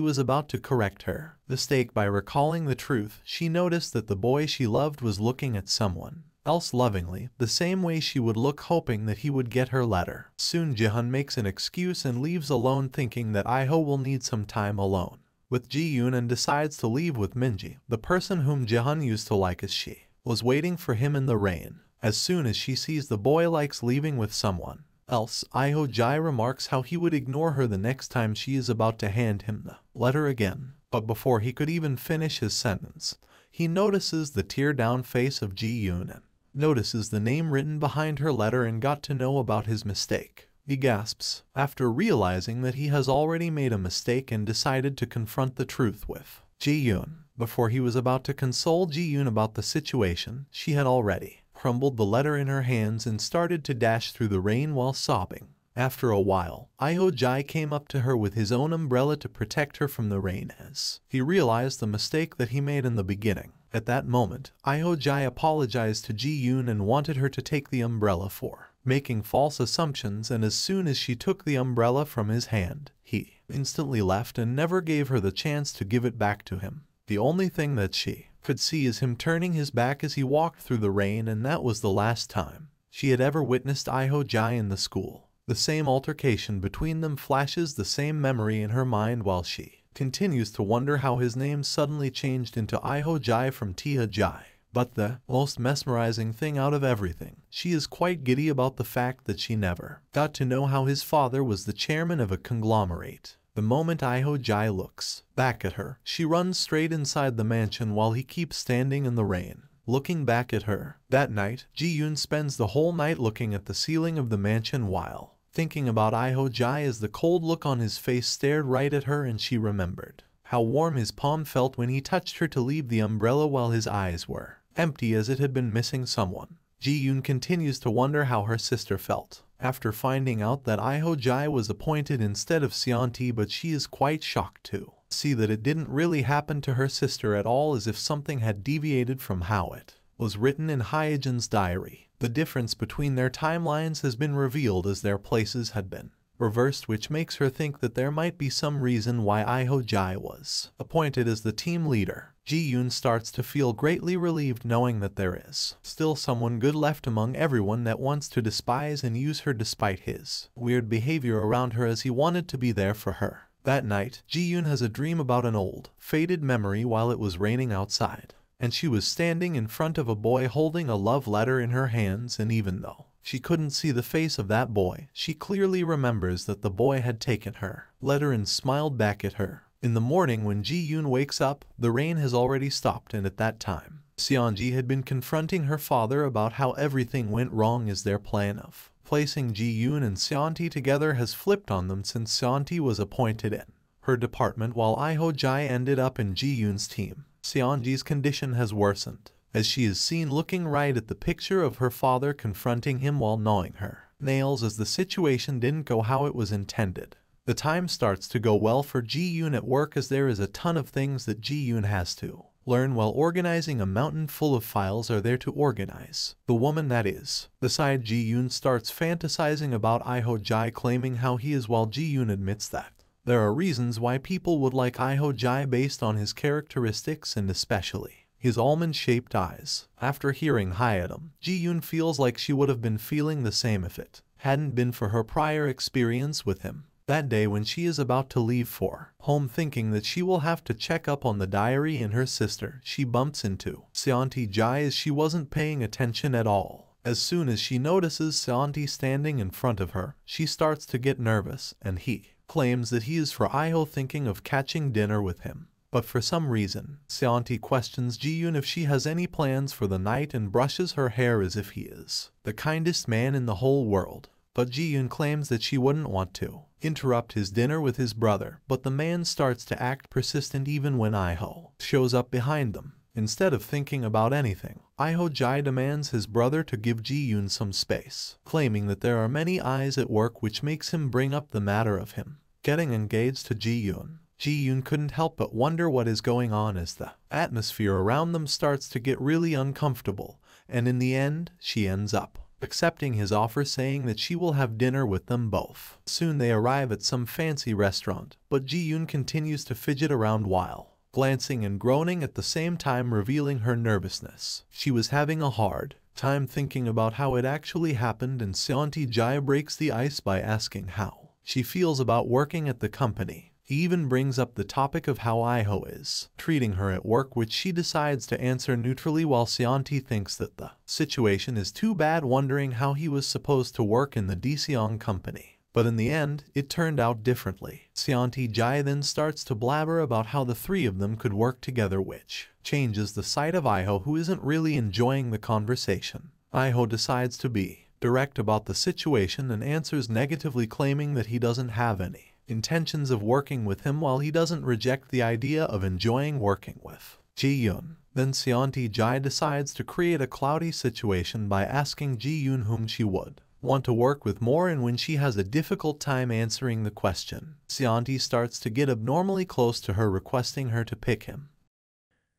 was about to correct her mistake by recalling the truth, she noticed that the boy she loved was looking at someone else lovingly, the same way she would look hoping that he would get her letter. Soon Jihan makes an excuse and leaves alone thinking that Iho will need some time alone with Ji-yoon and decides to leave with Minji, the person whom Jihan used to like as she was waiting for him in the rain. As soon as she sees the boy likes leaving with someone else, Iho Jai remarks how he would ignore her the next time she is about to hand him the letter again. But before he could even finish his sentence, he notices the tear-down face of Ji-yoon and notices the name written behind her letter and got to know about his mistake. He gasps, after realizing that he has already made a mistake and decided to confront the truth with Ji-yoon. Before he was about to console Ji-yoon about the situation, she had already crumbled the letter in her hands and started to dash through the rain while sobbing. After a while, Iho Jai came up to her with his own umbrella to protect her from the rain as he realized the mistake that he made in the beginning. At that moment, Iho Jai apologized to Ji-yoon and wanted her to take the umbrella for making false assumptions and as soon as she took the umbrella from his hand, he instantly left and never gave her the chance to give it back to him. The only thing that she could see is him turning his back as he walked through the rain and that was the last time she had ever witnessed Iho Jai in the school. The same altercation between them flashes the same memory in her mind while she continues to wonder how his name suddenly changed into Iho Jai from Tia Jai. But the most mesmerizing thing out of everything, she is quite giddy about the fact that she never got to know how his father was the chairman of a conglomerate. The moment Iho Jai looks back at her, she runs straight inside the mansion while he keeps standing in the rain, looking back at her. That night, Ji-yoon spends the whole night looking at the ceiling of the mansion while thinking about Iho Jai as the cold look on his face stared right at her and she remembered how warm his palm felt when he touched her to leave the umbrella while his eyes were empty as it had been missing someone. Ji-yoon continues to wonder how her sister felt after finding out that Iho Jai was appointed instead of Seonti but she is quite shocked to see that it didn't really happen to her sister at all as if something had deviated from how it was written in Hyejin's diary. The difference between their timelines has been revealed as their places had been reversed which makes her think that there might be some reason why Iho Jai was appointed as the team leader. Ji-yoon starts to feel greatly relieved knowing that there is still someone good left among everyone that wants to despise and use her despite his weird behavior around her as he wanted to be there for her. That night, Ji-yoon has a dream about an old, faded memory while it was raining outside, and she was standing in front of a boy holding a love letter in her hands and even though she couldn't see the face of that boy. She clearly remembers that the boy had taken her letter and smiled back at her. In the morning when Ji-yoon wakes up, the rain has already stopped and at that time, Seonji had been confronting her father about how everything went wrong as their plan of placing Ji-yoon and Seonti together has flipped on them since Seonti was appointed in her department while Iho Jai ended up in Ji-yoon's team. Seonji's condition has worsened as she is seen looking right at the picture of her father confronting him while gnawing her nails as the situation didn't go how it was intended. The time starts to go well for Ji-yoon at work as there is a ton of things that Ji-yoon has to learn while organizing a mountain full of files are there to organize. The woman that is. Beside Ji-yoon starts fantasizing about Iho Jai claiming how he is while Ji-yoon admits that. There are reasons why people would like Iho Jai based on his characteristics and especially his almond-shaped eyes. After hearing Hayatum, Ji-yoon feels like she would have been feeling the same if it hadn't been for her prior experience with him. That day when she is about to leave for home thinking that she will have to check up on the diary and her sister, she bumps into Seonti Jai as she wasn't paying attention at all. As soon as she notices Seonti standing in front of her, she starts to get nervous and he claims that he is for Iho thinking of catching dinner with him. But for some reason, Seonti questions Ji-yoon if she has any plans for the night and brushes her hair as if he is the kindest man in the whole world. But Ji-yoon claims that she wouldn't want to interrupt his dinner with his brother, but the man starts to act persistent even when Iho shows up behind them. Instead of thinking about anything, Iho Jai demands his brother to give Ji-yoon some space, claiming that there are many eyes at work which makes him bring up the matter of him getting engaged to Ji-yoon. Ji-yoon couldn't help but wonder what is going on as the atmosphere around them starts to get really uncomfortable, and in the end, she ends up accepting his offer saying that she will have dinner with them both. Soon they arrive at some fancy restaurant, but Ji-yoon continues to fidget around while glancing and groaning at the same time revealing her nervousness. She was having a hard time thinking about how it actually happened and Seonti Jai breaks the ice by asking how she feels about working at the company. He even brings up the topic of how Iho is treating her at work which she decides to answer neutrally while Seonti thinks that the situation is too bad wondering how he was supposed to work in the Deseong company. But in the end, it turned out differently. Seonti Jai then starts to blabber about how the three of them could work together which changes the sight of Iho who isn't really enjoying the conversation. Iho decides to be direct about the situation and answers negatively claiming that he doesn't have any intentions of working with him while he doesn't reject the idea of enjoying working with Ji-yoon. Then Seonti Jai decides to create a cloudy situation by asking Ji-yoon whom she would want to work with more and when she has a difficult time answering the question, Seonti starts to get abnormally close to her requesting her to pick him.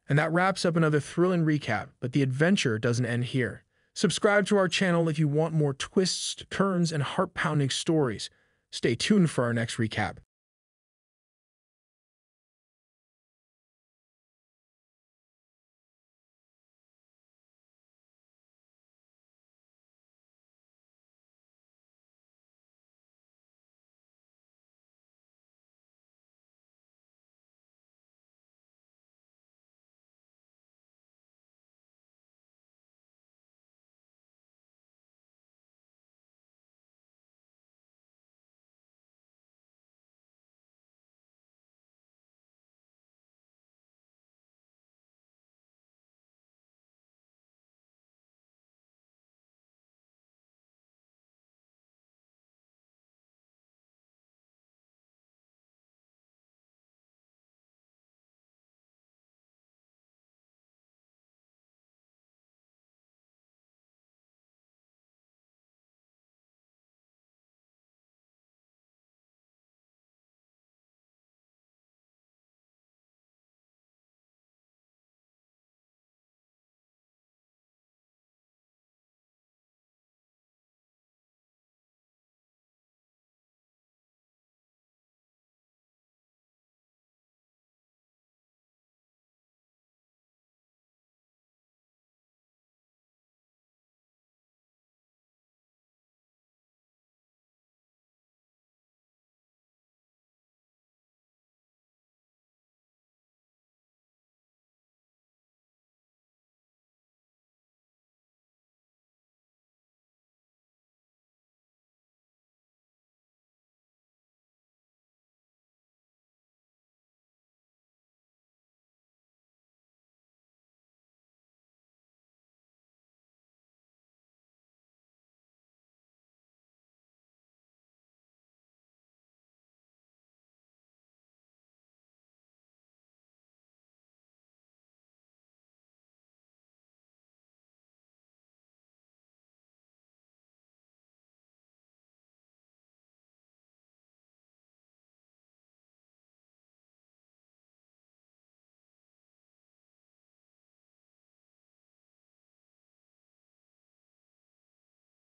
And that wraps up another thrilling recap, but the adventure doesn't end here. Subscribe to our channel if you want more twists, turns, and heart-pounding stories. Stay tuned for our next recap.